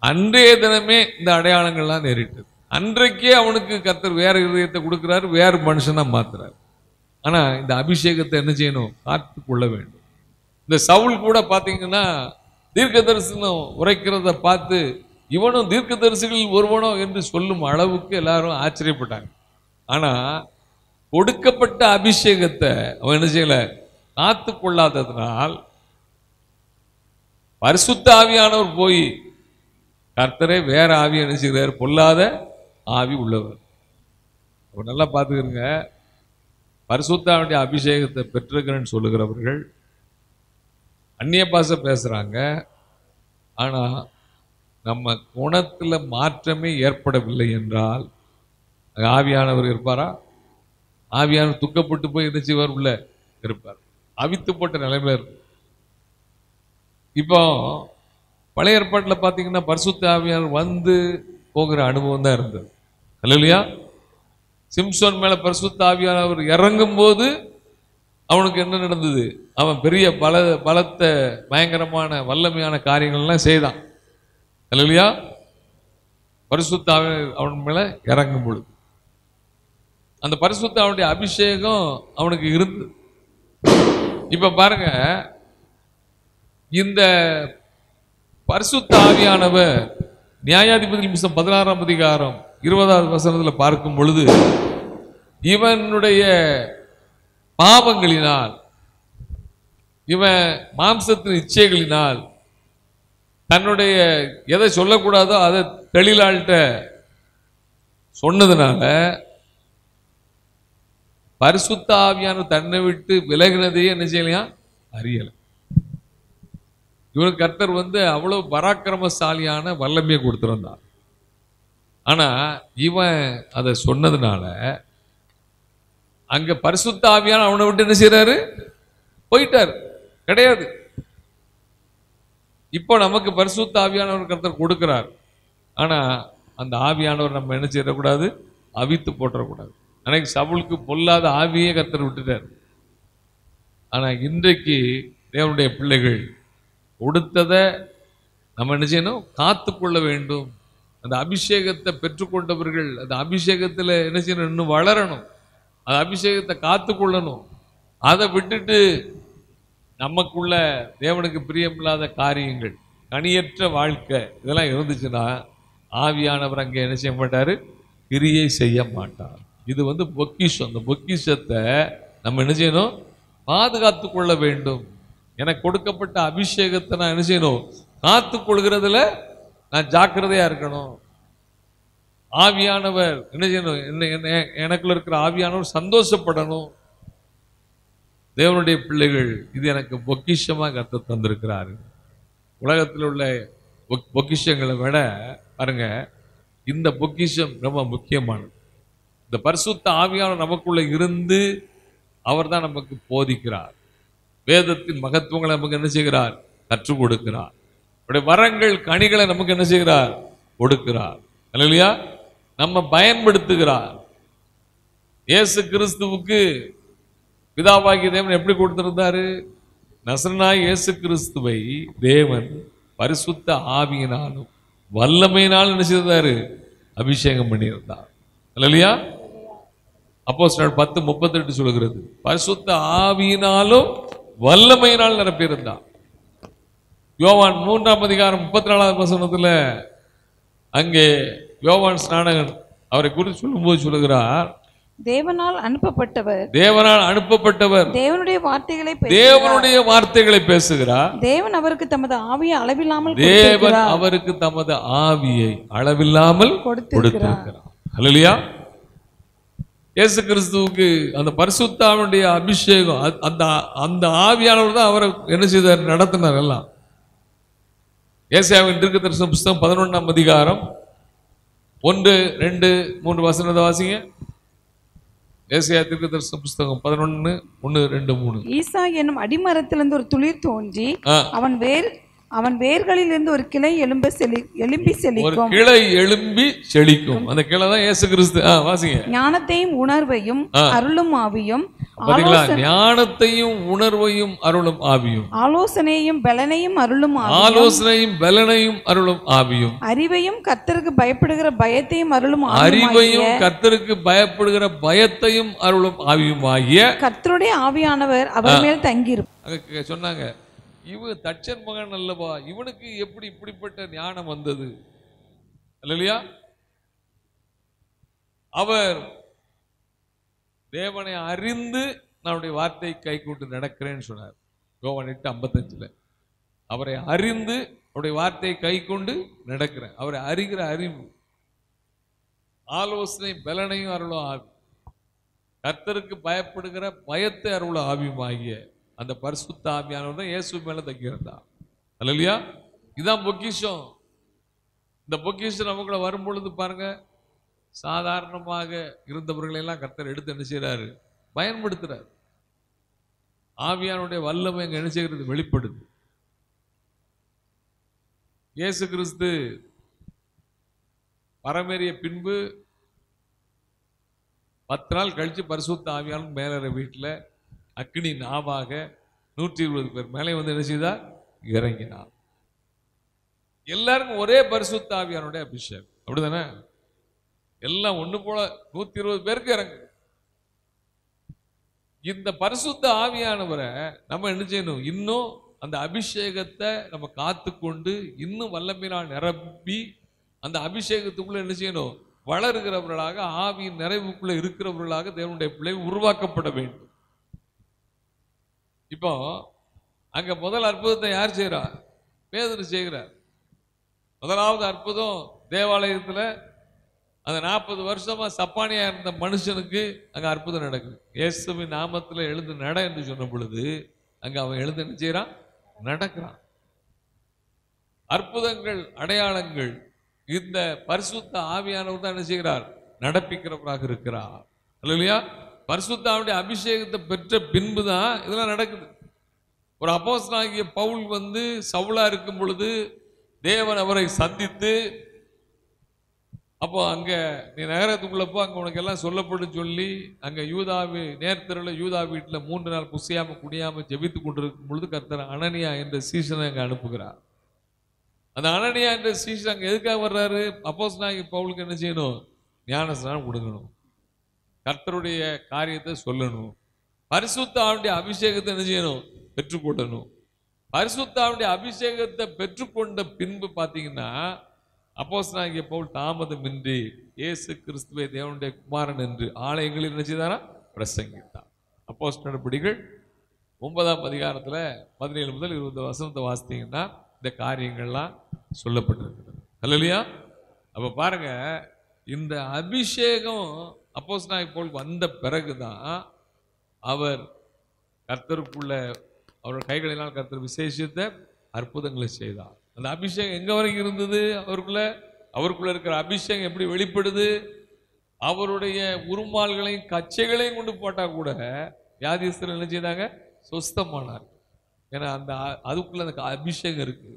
அன்றைய தினமே இந்த அடையாளங்கள்லாம் நேரிட்டது. அன்றைக்கே அவனுக்கு கர்த்தர் வேற இருதயத்தை கொடுக்கிறாரு வேற மனுஷனா மாத்துறாரு. ஆனா இந்த அபிஷேகத்தை என்ன செய்யணும்? காத்து கொள்ள வேண்டும். இந்த சவுல் கூட பாத்தீங்கன்னா தீர்க்க தரிசனம் உரைக்கிறத பார்த்து இவனும் தீர்க்க தரிசிகளில் ஒருவனோ என்று சொல்லும் அளவுக்கு எல்லாரும் ஆச்சரியப்பட்டாங்க. ஆனா கொடுக்கப்பட்ட அபிஷேகத்தை அவன் என்ன செய்யல? காத்து கொள்ளாததுனால் பரிசுத்த ஆவியானவர் போய் கர்த்தரே வேற ஆவி என்ன செய்கிறார் பொல்லாத ஆவி உள்ளவர். நல்லா பார்த்துக்கிறங்க பரிசுத்தாவுடைய அபிஷேகத்தை பெற்றிருக்கிறேன்னு சொல்லுகிறவர்கள் அந்நிய பாஷை பேசுறாங்க ஆனா நம்ம குணத்துல மாற்றமே ஏற்படவில்லை என்றால் ஆவியானவர் இருப்பாரா? ஆவியானவர் துக்கப்பட்டு போய் என்ன செய்வார்? உள்ள இருப்பார். அவித்து போட்ட நிலைமையில இருக்கும். இப்போ பழைய ஏற்பாட்டில் பார்த்தீங்கன்னா பரிசுத்த ஆவியானவர் வந்து போகிற அனுபவம் தான் இருந்தது. இல்லையா சிம்சோன் மேல பரிசுத்த ஆவியானவர் இறங்கும் போது அவனுக்கு என்ன நடந்தது? அவன் பெரிய பல பலத்த பயங்கரமான வல்லமையான காரியங்கள்லாம் செய்தான். இல்லையா பரிசுத்த அவன் மேல இறங்கும் பொழுது. அந்த பரிசுத்த அவனுடைய அபிஷேகம் அவனுக்கு இருந்து இப்ப பாருங்க. இந்த பரிசுத்த ஆவியானவர் நியாயாதிபதி நிமிஷம் பதினாறாம் அதிகாரம் இருபதாவது வசனத்தில் பார்க்கும் பொழுது இவனுடைய பாவங்களினால் இவன் மாம்சத்தின் இச்சைகளினால் தன்னுடைய எதை சொல்லக்கூடாதோ அதை தெளிலாள்கிட்ட சொன்னதுனால பரிசுத்த ஆவியான தன்னை விட்டு விலகினதையே என்ன செய்யலையா? அறியலை. இவனுக்கு கர்த்தர் வந்து அவ்வளவு பராக்கிரமசாலியான வல்லமையை கொடுத்துருந்தான் ஆனா இவன் அதை சொன்னதுனால அங்க பரிசுத்த ஆவியான அவனை விட்டு என்ன செய்யறாரு போயிட்டார். கிடையாது. இப்போ நமக்கு பரிசுத்த ஆவியானவர் கருத்தர் கொடுக்கிறார். ஆனா அந்த ஆவியானவர் நம்ம என்ன செய்யக்கூடாது? அவித்து போட்டுறக்கூடாது அன்னைக்கு சவுளுக்கு பொல்லாத ஆவியே கர்த்தர் விட்டுட்டார். ஆனா இன்றைக்கு தேவனுடைய பிள்ளைகள் கொடுத்ததை நம்ம என்ன செய்யணும்? காத்துக்கொள்ள வேண்டும். அந்த அபிஷேகத்தை பெற்றுக்கொண்டவர்கள் அந்த அபிஷேகத்தில் என்ன செய்யணும்? இன்னும் வளரணும். அந்த அபிஷேகத்தை காத்துக்கொள்ளணும். அதை விட்டுட்டு நமக்குள்ள தேவனுக்கு பிரியமில்லாத காரியங்கள் கனியற்ற வாழ்க்கை இதெல்லாம் இருந்துச்சுன்னா ஆவியானவர் அங்கே என்ன செய்ய மாட்டார்? கிரியை செய்ய மாட்டார். இது வந்து பொக்கிஷம். அந்த பொக்கிஷத்தை நம்ம என்ன செய்யணும்? பாதுகாத்து கொள்ள வேண்டும். எனக்கு கொடுக்கப்பட்ட அபிஷேகத்தை நான் என்ன செய்யணும்? காத்து கொள்கிறதுல நான் ஜாக்கிரதையா இருக்கணும். ஆவியானவர் என்ன செய்யணும்? என்ன எனக்குள்ள இருக்கிற ஆவியானவர் சந்தோஷப்படணும். தேவனுடைய பிள்ளைகள் இது எனக்கு பொக்கிஷமா கத்து தந்திருக்கிறாரு. உலகத்தில் உள்ள பொக்- பொக்கிஷங்களை விட பாருங்க இந்த பொக்கிஷம் ரொம்ப முக்கியமானது. இந்த பரிசுத்த ஆவியானவர் நமக்குள்ள இருந்து அவர் தான் நமக்கு போதிக்கிறார். வேதத்தின் மகத்துவங்களை நமக்கு என்ன செய்கிறார்? கற்றுக் கொடுக்கிறார். அவருடைய வரங்கள் கனிகளை நமக்கு என்ன செய்கிறார்? கொடுக்கிறார். இல்லையா நம்ம பயன்படுத்துகிறார். இயேசு கிறிஸ்துவுக்கு பிதாவாகிய தேவன் எப்படி கொடுத்திருந்தாரு? நசரனாய் இயேசு கிறிஸ்துவை தேவன் பரிசுத்த ஆவியினாலும் வல்லமையினாலும் என்ன செய்தாரு அபிஷேகம் பண்ணியிருந்தார். இல்லையா அப்போ பத்து முப்பத்தெட்டு சொல்கிறது பரிசுத்த ஆவியினாலும் வல்லமையினால் நிரப்பியிருந்தான் யோவான் மூன்றாம் அதிகாரம் முப்பத்தி நாலாவது வசனத்துல அங்கே யோவான் ஸ்நானகன் அவரை குறித்து சொல்லும்போது சொல்லுகிறார் தேவனால் அனுப்பப்பட்டவர். தேவனால் அனுப்பப்பட்டவர். தேவனுடைய வார்த்தைகளை தேவனுடைய வார்த்தைகளை பேசுகிறார். தேவன் அவருக்கு தமது ஆவியை அளவில்லாமல் தேவன். அவருக்கு தமது ஆவியை அளவில்லாமல் கொடுத்திருக்கிறார். அல்லையா இயேசு கிறிஸ்துவுக்கு அந்த பரிசுத்தாவுடைய அபிஷேகம் அந்த அந்த ஆவியானவர் தான் அவரை என்ன செய்தார்? நடத்தினார் எல்லாம். ஏசாவின் தீர்க்க தரிசன புஸ்தகம் பதினொன்றாம் அதிகாரம். ஒன்று ரெண்டு மூன்று வசனத்தை வாசிங்க. ஏசாயா தீர்க்க தரிசன புஸ்தகம் பதினொன்று ஒன்று ரெண்டு மூணு. ஈசா என்னும் அடிமரத்திலிருந்து ஒரு துளிர் தோன்றி. அவன் வேர் அவன் வேர்களிலிருந்து ஒரு கிளை எழும்ப செலி எழும்பி ஒரு செழிக்கும். கிளை எழும்பி செழிக்கும். அந்த கிளை தான் இயேசு கிறிஸ்து. வாசிங்க. ஞானத்தையும் உணர்வையும் அருளும் ஆவியும். பாத்தீங்களா? ஞானத்தையும் உணர்வையும் அருளும் ஆவியும். ஆலோசனையும் பலனையும் அருளும் ஆவியும். ஆலோசனையும் பலனையும் அருளும் ஆவியும். அறிவையும் கர்த்தருக்கு பயப்படுகிற பயத்தையும் அருளும் அறிவையும் கர்த்தருக்கு பயப்படுகிற பயத்தையும் அருளும் ஆவியும் ஆகிய கர்த்தருடைய ஆவியானவர் அவர் மேல் தங்கியிருப்பார். சொன்னாங்க. இவன் தச்சன் மகன் அல்லவா? இவனுக்கு எப்படி இப்படிப்பட்ட ஞானம் வந்தது? இல்லையா அவர் தேவனை அறிந்து நம்முடைய வார்த்தை கை கொண்டு நடக்கிறேன்னு சொன்னார். கோவன் எட்டு ஐம்பத்தஞ்சில். அவரை அறிந்து அவருடைய வார்த்தையை கை கொண்டு நடக்கிறேன். அவரை அறிகிற அறிவு ஆலோசனை பலனையும் அருளும் ஆவி. கர்த்தருக்கு பயப்படுகிற பயத்தை அருளும் ஆவியும் ஆகிய அந்த பரிசுத்த ஆவியானவர் தான் இயேசு மேல தங்கியிருந்தா. இல்லையா இதான் பொக்கிஷம். இந்த பொக்கிஷம் நமக்குள்ள வரும் பொழுது பாருங்க சாதாரணமாக இருந்தவர்களை எல்லாம் கர்த்தர் எடுத்து என்ன செய்கிறாரு பயன்படுத்துறார். ஆவியானுடைய வல்லமை அங்க என்ன செய்கிறது? வெளிப்படுது. இயேசு கிறிஸ்து பரமேறிய பின்பு பத்து நாள் கழிச்சு பரிசுத்த ஆவியாளன் மேலற வீட்டில் அக்னி நாவாக நூற்றி இருபது பேர் மேலே வந்து என்ன செய்தார்? இறங்கினார். எல்லாருக்கும் ஒரே பரிசுத்த ஆவியானுடைய அபிஷேகம். அப்படிதானே? எல்லாம் ஒண்ணு போல நூத்தி இருபது பேருக்கு இறங்கு இந்த பரிசுத்த ஆவியானவரை நம்ம என்ன செய்யணும்? இன்னும் அந்த அபிஷேகத்தை நம்ம காத்துக்கொண்டு இன்னும் வல்லமையினால் நிரப்பி அந்த அபிஷேகத்துக்குள்ள என்ன செய்யணும்? வளருகிறவர்களாக ஆவியின் நிறைவுக்குள்ள இருக்கிறவர்களாக தேவனுடைய பிள்ளை உருவாக்கப்பட வேண்டும். இப்போ அங்க முதல் அற்புதத்தை யார் செய்கிறா பேதர் செய்கிறார். முதலாவது அற்புதம் தேவாலயத்துல அந்த நாற்பது வருஷமா சப்பானியா இருந்த மனுஷனுக்கு அங்க அற்புதம் நடக்குது. இயேசுவின் நாமத்துல எழுந்து நட என்று சொன்ன பொழுது அங்க அவன் எழுந்து என்ன செய்கிறான் நடக்கிறான். அற்புதங்கள் அடையாளங்கள் இந்த பரிசுத்த ஆவியானவர் தான் என்ன செய்கிறார்? நடப்பிக்கிறவராக இருக்கிறார். இல்லையா பரிசுத்தாவுடைய அபிஷேகத்தை பெற்ற பின்பு தான் இதெல்லாம் நடக்குது. ஒரு அப்போஸ்தலனாகிய பவுல் வந்து சவுலா இருக்கும் பொழுது தேவன் அவரை சந்தித்து அப்போ அங்கே நீ நகரத்துக்குள்ளப்போ அங்கே அங்க உனக்கு எல்லாம் சொல்லப்படும் சொல்லி அங்கே யூதாவி நேர்த்தரில் யூதா வீட்டில் மூன்று நாள் புசியாமல் குடியாமல் ஜெபித்து கொண்டிருக்கும் பொழுது கர்த்தர் அனனியா என்ற சீசனை அங்கே அனுப்புகிறார். அந்த அனனியா என்ற சீசன் அங்கே எதுக்காக வர்றாரு? அப்போஸ் நாயகி பவுலுக்கு என்ன செய்யணும்? ஞானஸ்நானம் கொடுக்கணும். கர்த்தருடைய காரியத்தை சொல்லணும். பரிசுத்தாவுடைய அபிஷேகத்தை என்ன செய்யணும்? பெற்றுக்கொள்ளணும். பரிசுத்தாவுடைய அபிஷேகத்தை பெற்றுக்கொண்ட பின்பு பார்த்தீங்கன்னா அப்போஸ் இங்கே போல் தாமதமின்றி இயேசு கிறிஸ்துவை தேவனுடைய குமாரன் என்று ஆலயங்களில் என்ன செய்தாரா? பிரசங்கித்தான் அப்போஸ் நடப்படிகள் ஒன்பதாம் அதிகாரத்தில் பதினேழு முதல் இருபது வசனத்தை வாசித்தீங்கன்னா இந்த காரியங்கள்லாம் சொல்லப்பட்டிருக்கிறது. இல்லையா அப்போ பாருங்க இந்த அபிஷேகம் அப்போஸ் நான் போல் வந்த பிறகுதான் அவர் கர்த்தருக்குள்ள அவரோட கைகளினால் கர்த்தர் விசேஷித்த அற்புதங்களை செய்தார். அந்த அபிஷேகம் எங்கே வரைக்கும் இருந்தது? அவருக்குள்ள அவருக்குள்ள இருக்கிற அபிஷேகம் எப்படி வெளிப்படுது? அவருடைய உருமால்களையும் கச்சைகளையும் கொண்டு போட்டால் கூட வியாதிஸ்தர் என்ன செய்தாங்க? சொஸ்தமானார். ஏன்னா அந்த அதுக்குள்ள அந்த அபிஷேகம் இருக்கு.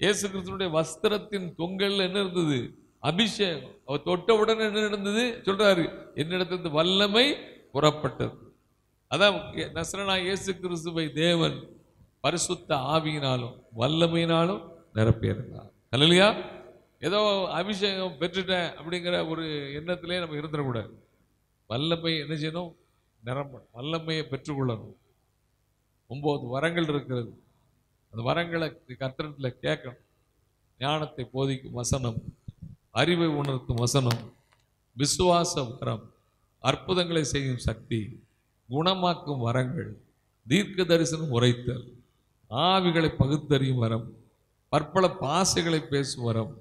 இயேசு கிறிஸ்தனுடைய வஸ்திரத்தின் தொங்கல்ல என்ன இருந்தது? அபிஷேகம். அவர் தொட்ட உடனே என்ன நடந்தது? சொல்றாரு என்னிடத்திலிருந்து வல்லமை புறப்பட்டது. அதான் நசரனா இயேசு கிறிஸ்துவை தேவன் பரிசுத்த ஆவியினாலும் வல்லமையினாலும் நிரப்பியிருந்தார். இல்லையா ஏதோ அபிஷேகம் பெற்றுட்டேன் அப்படிங்கிற ஒரு எண்ணத்திலே நம்ம இருந்துடக்கூடாது. வல்லமை என்ன செய்யணும்? நிரம்பணும். வல்லமையை பெற்றுக்கொள்ளணும். ஒம்பது வரங்கள் இருக்கிறது. அந்த வரங்களை கர்த்தரத்தில் கேட்கணும். ஞானத்தை போதிக்கும் வசனம். அறிவை உணர்த்தும் வசனம் விசுவாச வரம் அற்புதங்களை செய்யும் சக்தி குணமாக்கும் வரங்கள் தீர்க்க தரிசனம் உரைத்தல் ஆவிகளை பகுத்தறியும் வரம் பற்பல பாசைகளை பேசும் வரம்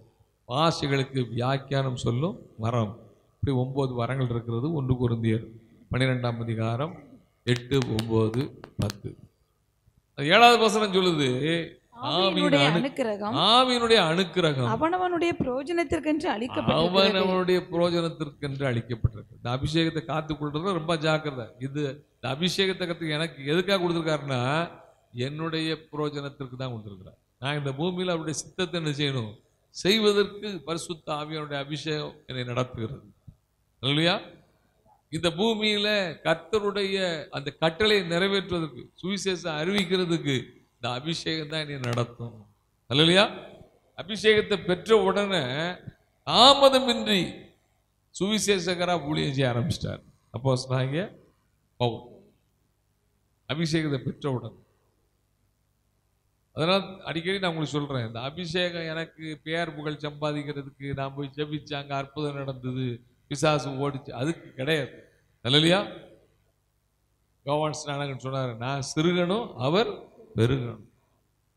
பாசைகளுக்கு வியாக்கியானம் சொல்லும் வரம். இப்படி ஒம்பது வரங்கள் இருக்கிறது. ஒன்று குருந்தியர் பன்னிரெண்டாம் அதிகாரம் எட்டு ஒம்பது பத்து. ஏழாவது வசனம் சொல்லுது ஆவியினுடைய அணு அனுக்கிரகம் ஆவியினுடைய அணுக்கிரகம் அவனவனுடைய பிரயோஜனத்திற்கென்று அளிக்கப்பட்டிருக்கிறது. அவனவனுடைய பிரயோஜனத்திற்கென்று அளிக்கப்பட்டிருக்கு. இந்த அபிஷேகத்தை காத்து கொள்றது ரொம்ப ஜாக்கிரதை. இது இந்த அபிஷேகத்தை கத்து எனக்கு எதுக்காக கொடுத்துருக்காருன்னா என்னுடைய பிரயோஜனத்திற்கு தான் கொடுத்துருக்கிறார். நான் இந்த பூமியில் அவருடைய சித்தத்தை என்ன செய்யணும்? செய்வதற்கு பரிசுத்த ஆவியனுடைய அபிஷேகம் என்னை நடத்துகிறது. இல்லையா இந்த பூமியில கர்த்தருடைய அந்த கட்டளையை நிறைவேற்றுவதற்கு சுவிசேஷம் அறிவிக்கிறதுக்கு இந்த அபிஷேகம் தான் நீ நடத்தும். இல்லையா அபிஷேகத்தை பெற்ற உடனே தாமதமின்றி சுவிசேஷகரா ஊழியம் செய்ய ஆரம்பிச்சிட்டார். அப்போ சொன்னாங்க பவுல். அபிஷேகத்தை பெற்ற உடனே. அடிக்கடி நான் உங்களுக்கு சொல்றேன் இந்த அபிஷேகம் எனக்கு பேர் புகழ் சம்பாதிக்கிறதுக்கு நான் போய் ஜபிச்சு அங்கே அற்புதம் நடந்தது பிசாசு ஓடிச்சு அதுக்கு கிடையாது. இல்லையா கோவான் ஸ்நானகன் சொன்னாரு நான் சிறுகனும் அவர் பெருகணும்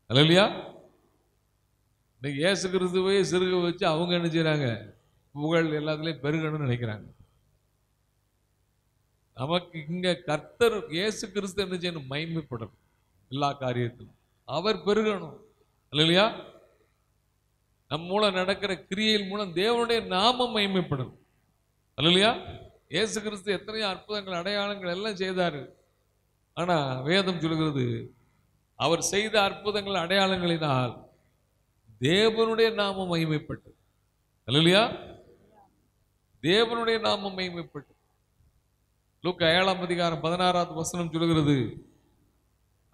இல்லையா இன்னைக்கு ஏசு கிறிஸ்துவையே சிறுக வச்சு அவங்க என்ன செய்கிறாங்க புகழ் எல்லாத்துலயும் பெருகணும்னு நினைக்கிறாங்க. நமக்கு இங்க கர்த்தர் இயேசு கிறிஸ்து என்ன செய்யணும்? மைமைப்படணும் எல்லா காரியத்திலும். அவர் பெருகணும். இல்லையா நம் மூலம் நடக்கிற கிரியையின் மூலம் தேவனுடைய நாமம் மைமைப்படணும் இல்லையா இயேசு கிறிஸ்து எத்தனையோ அற்புதங்கள் அடையாளங்கள் எல்லாம் செய்தாரு. ஆனா வேதம் சொல்கிறது அவர் செய்த அற்புதங்கள் அடையாளங்களினால் தேவனுடைய நாமம் மகிமைப்பட்டது அல்லையா தேவனுடைய நாமம் மகிமைப்பட்டது லூக்கா ஏழாம் அதிகாரம் பதினாறாவது வசனம் சொல்கிறது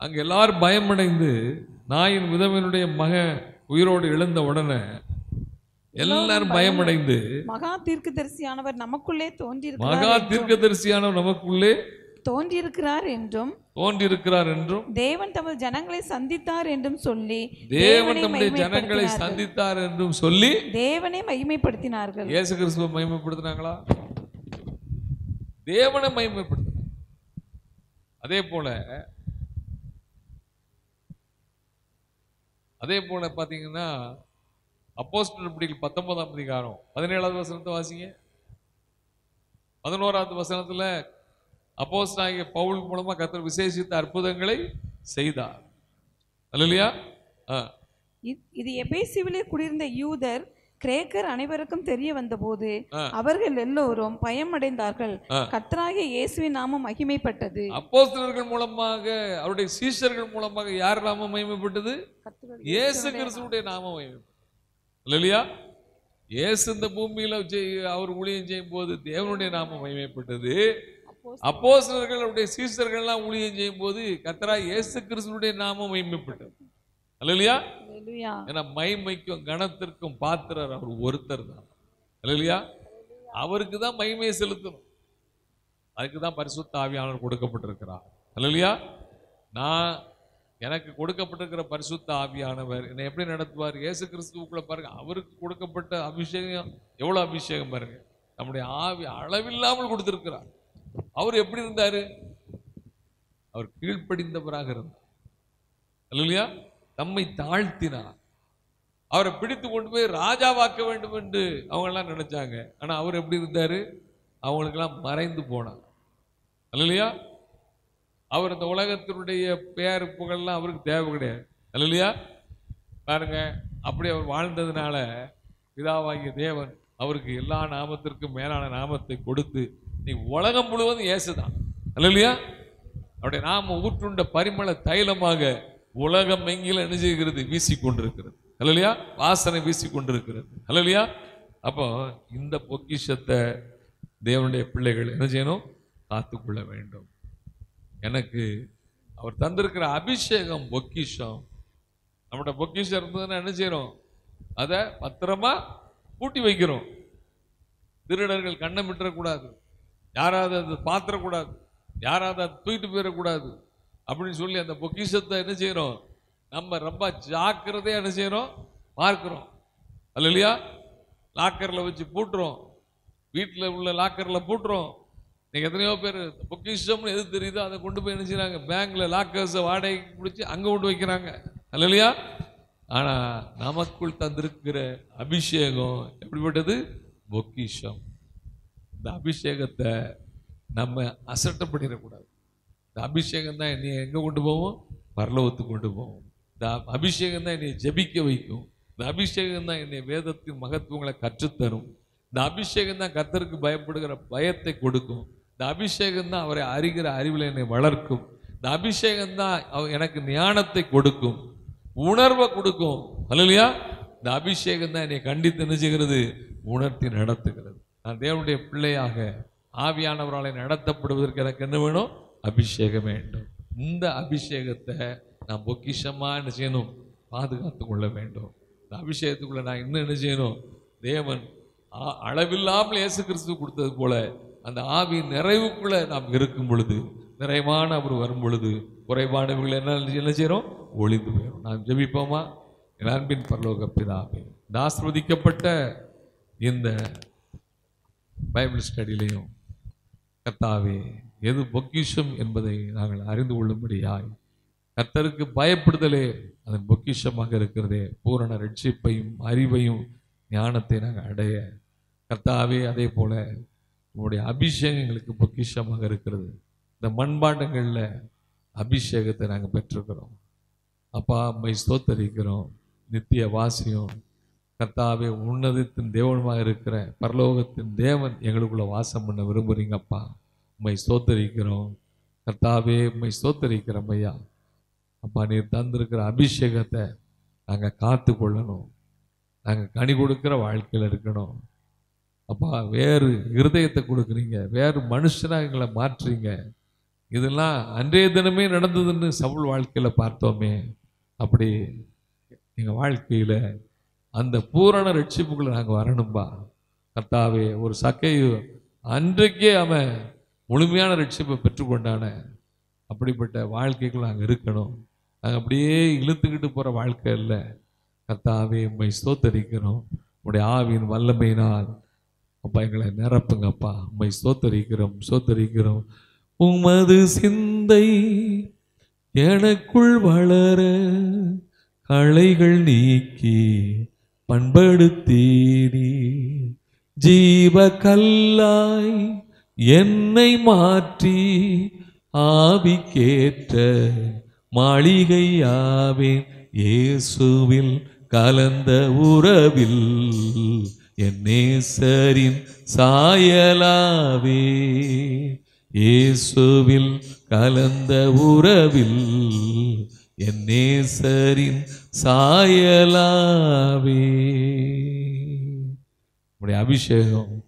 அங்க எல்லாரும் பயமடைந்து நாயின் விதவனுடைய மக உயிரோடு எழுந்த உடனே எல்லாரும் பயமடைந்து மகா தீர்க்கதரிசியானவர் நமக்குள்ளே மகா தோன்றியிருக்கிறார் தீர்க்கதரிசியான நமக்குள்ளே தோன்றியிருக்கிறார் என்றும் தோன்றியிருக்கிறார் என்றும் தேவன் தமது ஜனங்களை சந்தித்தார் என்றும் சொல்லி தேவன் நம்முடைய ஜனங்களை. சந்தித்தார் என்றும் சொல்லி தேவனை மகிமைப்படுத்தினார்கள். இயேசு கிறிஸ்துவை மகிமைப்படுத்தினாங்களா? தேவனை மகிமைப்படுத்தினாங்க. அதே போல அதே போல பாத்தீங்கன்னா அப்போஸ்தலர் படிகள் பத்தொன்பதாம் அதிகாரம் பதினேழாவது வசனத்தை வாசிங்க. பதினோராவது வசனத்துல அப்போஸ்தலனாகிய பவுல் மூலமா கர்த்தர் விசேஷித்த அற்புதங்களை செய்தார். அல்லையா ஆ. இ- இது எபேசிவிலே குடியிருந்த யூதர் கிரேக்கர் அனைவருக்கும் தெரிய வந்தபோது. அவர்கள் எல்லோரும் பயமடைந்தார்கள். ஆ. கர்த்தராகிய இயேசுவின் நாமம் மகிமைப்பட்டது. அப்போஸ்தலர்கள் மூலமாக அவருடைய சீஷர்கள் மூலமாக யார் நாமம் மகிமைப்பட்டது? இயேசு கிறிஸ்துவுடைய நாமம் மகிமைப்பட்டது. இல்லையா இயேசு இந்த பூமியில அவர் ஊழியம் செய்யும் போது தேவனுடைய நாமம் மகிமைப்பட்டது. அப்போஸ் அப்போஸ்தலர்கள். அவருடைய சீஷர்கள்லாம் ஊழியம் செய்யும் போது கத்தரா இயேசு கிறிஸ்துவுடைய நாமம் அல்லேலூயா. ஏன்னா மைமைக்கும் கணத்திற்கும் பாத்திரர் அவர் ஒருத்தர் தான். இல்லையா அவருக்கு தான் மகிமையை செலுத்தணும். அதுக்கு தான் பரிசுத்த ஆவியானவர் கொடுக்கப்பட்டிருக்கிறார். இல்லையா நான் எனக்கு கொடுக்கப்பட்டிருக்கிற பரிசுத்த ஆவியானவர் என்னை எப்படி நடத்துவார்? இயேசு கிறிஸ்துவுக்குள்ள பாருங்க அவருக்கு கொடுக்கப்பட்ட அபிஷேகம் எவ்வளவு அபிஷேகம் பாருங்க? நம்முடைய ஆவி அளவில்லாமல் கொடுத்திருக்கிறார். அவர் எப்படி இருந்தாரு? அவர் கீழ்ப்படிந்தவராக இருந்தார். இல்லையா தம்மை தாழ்த்தினார். அவரை பிடித்து கொண்டு போய் ராஜாவாக்க வேண்டும் என்று அவங்க எல்லாம் நினைச்சாங்க. ஆனா அவர் எப்படி இருந்தாரு? அவங்களுக்கெல்லாம் மறைந்து போனார். இல்லையா அவர் இந்த உலகத்தினுடைய பேர் புகழ்லாம் அவருக்கு தேவை கிடையாது. இல்லையா பாருங்க அப்படி அவர் வாழ்ந்ததுனால பிதாவாகிய தேவன் அவருக்கு எல்லா நாமத்திற்கும் மேலான நாமத்தை கொடுத்து நீ உலகம் முழுவதும் இயேசுதான். இல்லையா அவருடைய நாம ஊற்றுண்ட பரிமள தைலமாக உலகம் எங்கிலும் என்ன செய்கிறது வீசிக்கொண்டிருக்கிறது. இல்லையா வாசனை வீசிக்கொண்டிருக்கிறது. இல்லையா அப்போ இந்த பொக்கிஷத்தை தேவனுடைய பிள்ளைகள் என்ன செய்யணும்? காத்துக்கொள்ள வேண்டும். எனக்கு அவர் தந்திருக்கிற அபிஷேகம் பொக்கிஷம். நம்மகிட்ட பொக்கிஷம் இருந்ததுன்னா என்ன செய்யறோம்? அதை பத்திரமா பூட்டி வைக்கிறோம். திருடர்கள் கண்ணம் விட்டுறக்கூடாது. யாராவது அதை பாத்திரக்கூடாது. யாராவது அதை தூக்கிட்டு போயிடக்கூடாது. அப்படின்னு சொல்லி அந்த பொக்கிஷத்தை என்ன செய்கிறோம் நம்ம ரொம்ப ஜாக்கிரதையாக என்ன செய்கிறோம் பார்க்குறோம். அல்ல இல்லையா லாக்கரில் வச்சு பூட்டுறோம். வீட்டில் உள்ள லாக்கரில் பூட்டுறோம். இன்றைக்கி எத்தனையோ பேர் பொக்கிஷம்னு எது தெரியுதோ அதை கொண்டு போய் என்ன செய்கிறாங்க பேங்க்கில் லாக்கர்ஸை வாடகைக்கு பிடிச்சி அங்கே கொண்டு வைக்கிறாங்க. அல்ல இல்லையா ஆனால் நமக்குள் தந்திருக்கிற அபிஷேகம் எப்படிப்பட்டது? பொக்கிஷம். இந்த அபிஷேகத்தை நம்ம அசட்டை பண்ணிடக்கூடாது. இந்த அபிஷேகம் தான் என்னை எங்கே கொண்டு போவோம் பரலோகத்துக்கு கொண்டு போவோம் இந்த அபிஷேகம் தான் என்னை ஜெபிக்க வைக்கும். இந்த அபிஷேகம் தான் என்னை வேதத்தின் மகத்துவங்களை கற்றுத்தரும். இந்த அபிஷேகம் தான் கத்தருக்கு பயப்படுகிற பயத்தை கொடுக்கும். இந்த அபிஷேகம் தான் அவரை அறிகிற அறிவில் என்னை வளர்க்கும். இந்த அபிஷேகம் தான் அவ- எனக்கு ஞானத்தை கொடுக்கும். உணர்வை கொடுக்கும். அல்லையா? இந்த அபிஷேகம் தான் என்னை கண்டித்து நினைச்சுகிறது உணர்த்தி நடத்துகிறது. நான் தேவனுடைய பிள்ளையாக ஆவியானவரால் நடத்தப்படுவதற்கு எனக்கு என்ன வேணும்? அபிஷேகம் வேண்டும். இந்த அபிஷேகத்தை நான் பொக்கிஷமாக என்ன செய்யணும்? பாதுகாத்து கொள்ள வேண்டும். இந்த அபிஷேகத்துக்குள்ளே நான் இன்னும் என்ன செய்யணும்? தேவன் அளவில்லாமல் இயேசு கிறிஸ்து கொடுத்தது போல அந்த ஆவி நிறைவுக்குள்ளே நாம் இருக்கும் பொழுது நிறைவான அவர் வரும் பொழுது குறைபாடுகள் என்ன என்ன செய்கிறோம் ஒளிந்து போயிடும் நாம் ஜெபிப்போமா? என் அன்பின் பரலோக இந்த இந்த பைபிள் ஸ்டடியிலையும் கர்த்தாவே எது பொக்கிஷம் என்பதை நாங்கள் அறிந்து கொள்ளும்படியாய் கர்த்தருக்கு பயப்படுதலே அதன் பொக்கிஷமாக இருக்கிறதே பூரண ரட்சிப்பையும் அறிவையும் ஞானத்தை நாங்கள் அடைய கர்த்தாவே அதே போல உங்களுடைய அபிஷேகம் எங்களுக்கு பொக்கிஷமாக இருக்கிறது. இந்த மண்பாண்டங்களில் அபிஷேகத்தை நாங்கள் பெற்றிருக்கிறோம். அப்பா அம்மை ஸ்தோத்தரிக்கிறோம் நித்திய வாசியம் கர்த்தாவே உன்னதத்தின் தேவனுமாக இருக்கிற பரலோகத்தின் தேவன் எங்களுக்குள்ள வாசம் பண்ண விரும்புகிறீங்கப்பா உண்மை சோத்தரிக்கிறோம் கர்த்தாவே உண்மை சோத்தரிக்கிறோம் ஐயா. அப்பா நீர் தந்திருக்கிற அபிஷேகத்தை நாங்கள் காத்து கொள்ளணும் நாங்கள் கனி கொடுக்குற வாழ்க்கையில் இருக்கணும். அப்பா வேறு இருதயத்தை கொடுக்குறீங்க. வேறு மனுஷனாக எங்களை மாற்றுறீங்க. இதெல்லாம் அன்றைய தினமே நடந்ததுன்னு சவுள் வாழ்க்கையில் பார்த்தோமே. அப்படி எங்கள் வாழ்க்கையில் அந்த பூரண ரட்சிப்புக்குள்ள நாங்கள் வரணும்பா. கர்த்தாவே ஒரு சக்கையு அன்றைக்கே அவன் முழுமையான ரட்சிப்பை பெற்றுக்கொண்டான. அப்படிப்பட்ட வாழ்க்கைக்குள்ள நாங்கள் இருக்கணும். நாங்கள் அப்படியே இழுத்துக்கிட்டு போகிற வாழ்க்கை இல்லை கர்த்தாவே உம்மை ஸ்தோத்தரிக்கிறோம். உடைய ஆவியின் வல்லமையினால் அப்பா எங்களை நிரப்புங்கப்பா. உம்மை சோத்தரிக்கிறோம் சோத்தரிக்கிறோம் உமது சிந்தை எனக்குள் வளர களைகள் நீக்கி பண்படுத்தீரி. ஜீவ கல்லாய் என்னை மாற்றி ஆவிக்கேற்ற மாளிகையாவேன். இயேசுவில் கலந்த உறவில் என்னேசரின் சாயலாவே. இயேசுவில் கலந்த உறவில் என்னேசரின் சாயலாவே. உடைய அபிஷேகம்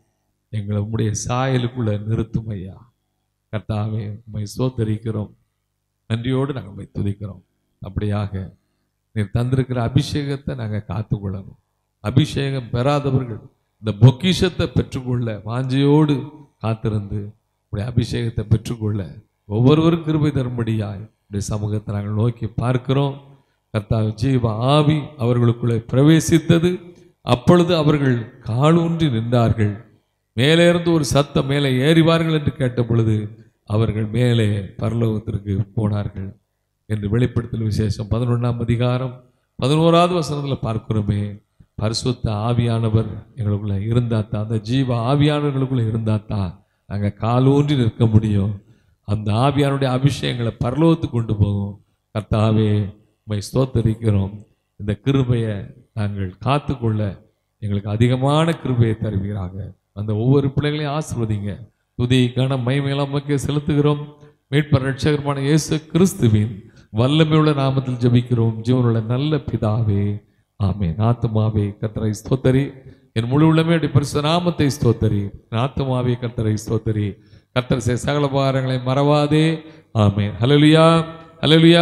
எங்களை உம்முடைய சாயலுக்குள்ள நிறுத்தும் ஐயா. கர்த்தாவே உண்மை சோத்தரிக்கிறோம் நன்றியோடு நாங்கள் உண்மை துதிக்கிறோம். அப்படியாக நீர் தந்திருக்கிற அபிஷேகத்தை நாங்கள் காத்துக்கொள்ளணும். அபிஷேகம் பெறாதவர்கள் இந்த பொக்கிஷத்தை பெற்றுக்கொள்ள வாஞ்சையோடு காத்திருந்து உடைய அபிஷேகத்தை பெற்றுக்கொள்ள ஒவ்வொருவரும் கிருபை தரும்படியாய் உடைய சமூகத்தை நாங்கள் நோக்கி பார்க்கிறோம். கர்த்தாவே ஜீவ ஆவி அவர்களுக்குள்ளே பிரவேசித்தது. அப்பொழுது அவர்கள் காலூன்றி நின்றார்கள். மேலே இருந்து ஒரு சத்தம் மேலே ஏறிவார்கள் என்று கேட்ட பொழுது அவர்கள் மேலே பரலோகத்திற்கு போனார்கள் என்று வெளிப்படுத்தல் விசேஷம் பதினொன்றாம் அதிகாரம் பதினோராவது வசனத்தில் பார்க்கிறோமே. பரிசுத்த ஆவியானவர் எங்களுக்குள்ளே இருந்தாத்தான் அந்த ஜீவ ஆவியானவர்களுக்குள்ளே இருந்தாத்தான் நாங்கள் காலூன்றி நிற்க முடியும். அந்த ஆவியானுடைய அபிஷேகங்களை பரலோகத்துக்கு கொண்டு போகும். கர்த்தாவே உண்மை ஸ்தோத்தரிக்கிறோம். இந்த கிருபையை நாங்கள் காத்துக்கொள்ள எங்களுக்கு அதிகமான கிருபையை தருவீராக. அந்த ஒவ்வொரு பிள்ளைகளையும் ஆசிர்வதிங்க. துதி கன மைமையெல்லாம் செலுத்துகிறோம். மீட்பர் ரட்சகரமான இயேசு கிறிஸ்துவின் வல்லமையுள்ள நாமத்தில் ஜெபிக்கிறோம். ஜீவனுள்ள நல்ல பிதாவே ஆமே நாத்துமாவே கத்தரை ஸ்தோத்தரி. என் முழு உள்ளமே அப்படி பரிசு நாமத்தை ஸ்தோத்தரி. நாத்துமாவே கத்தரை ஸ்தோத்தரி. கர்த்தர் செய்த சகல பாரங்களை மறவாதே. ஆமே ஹalleluya. ஹalleluya.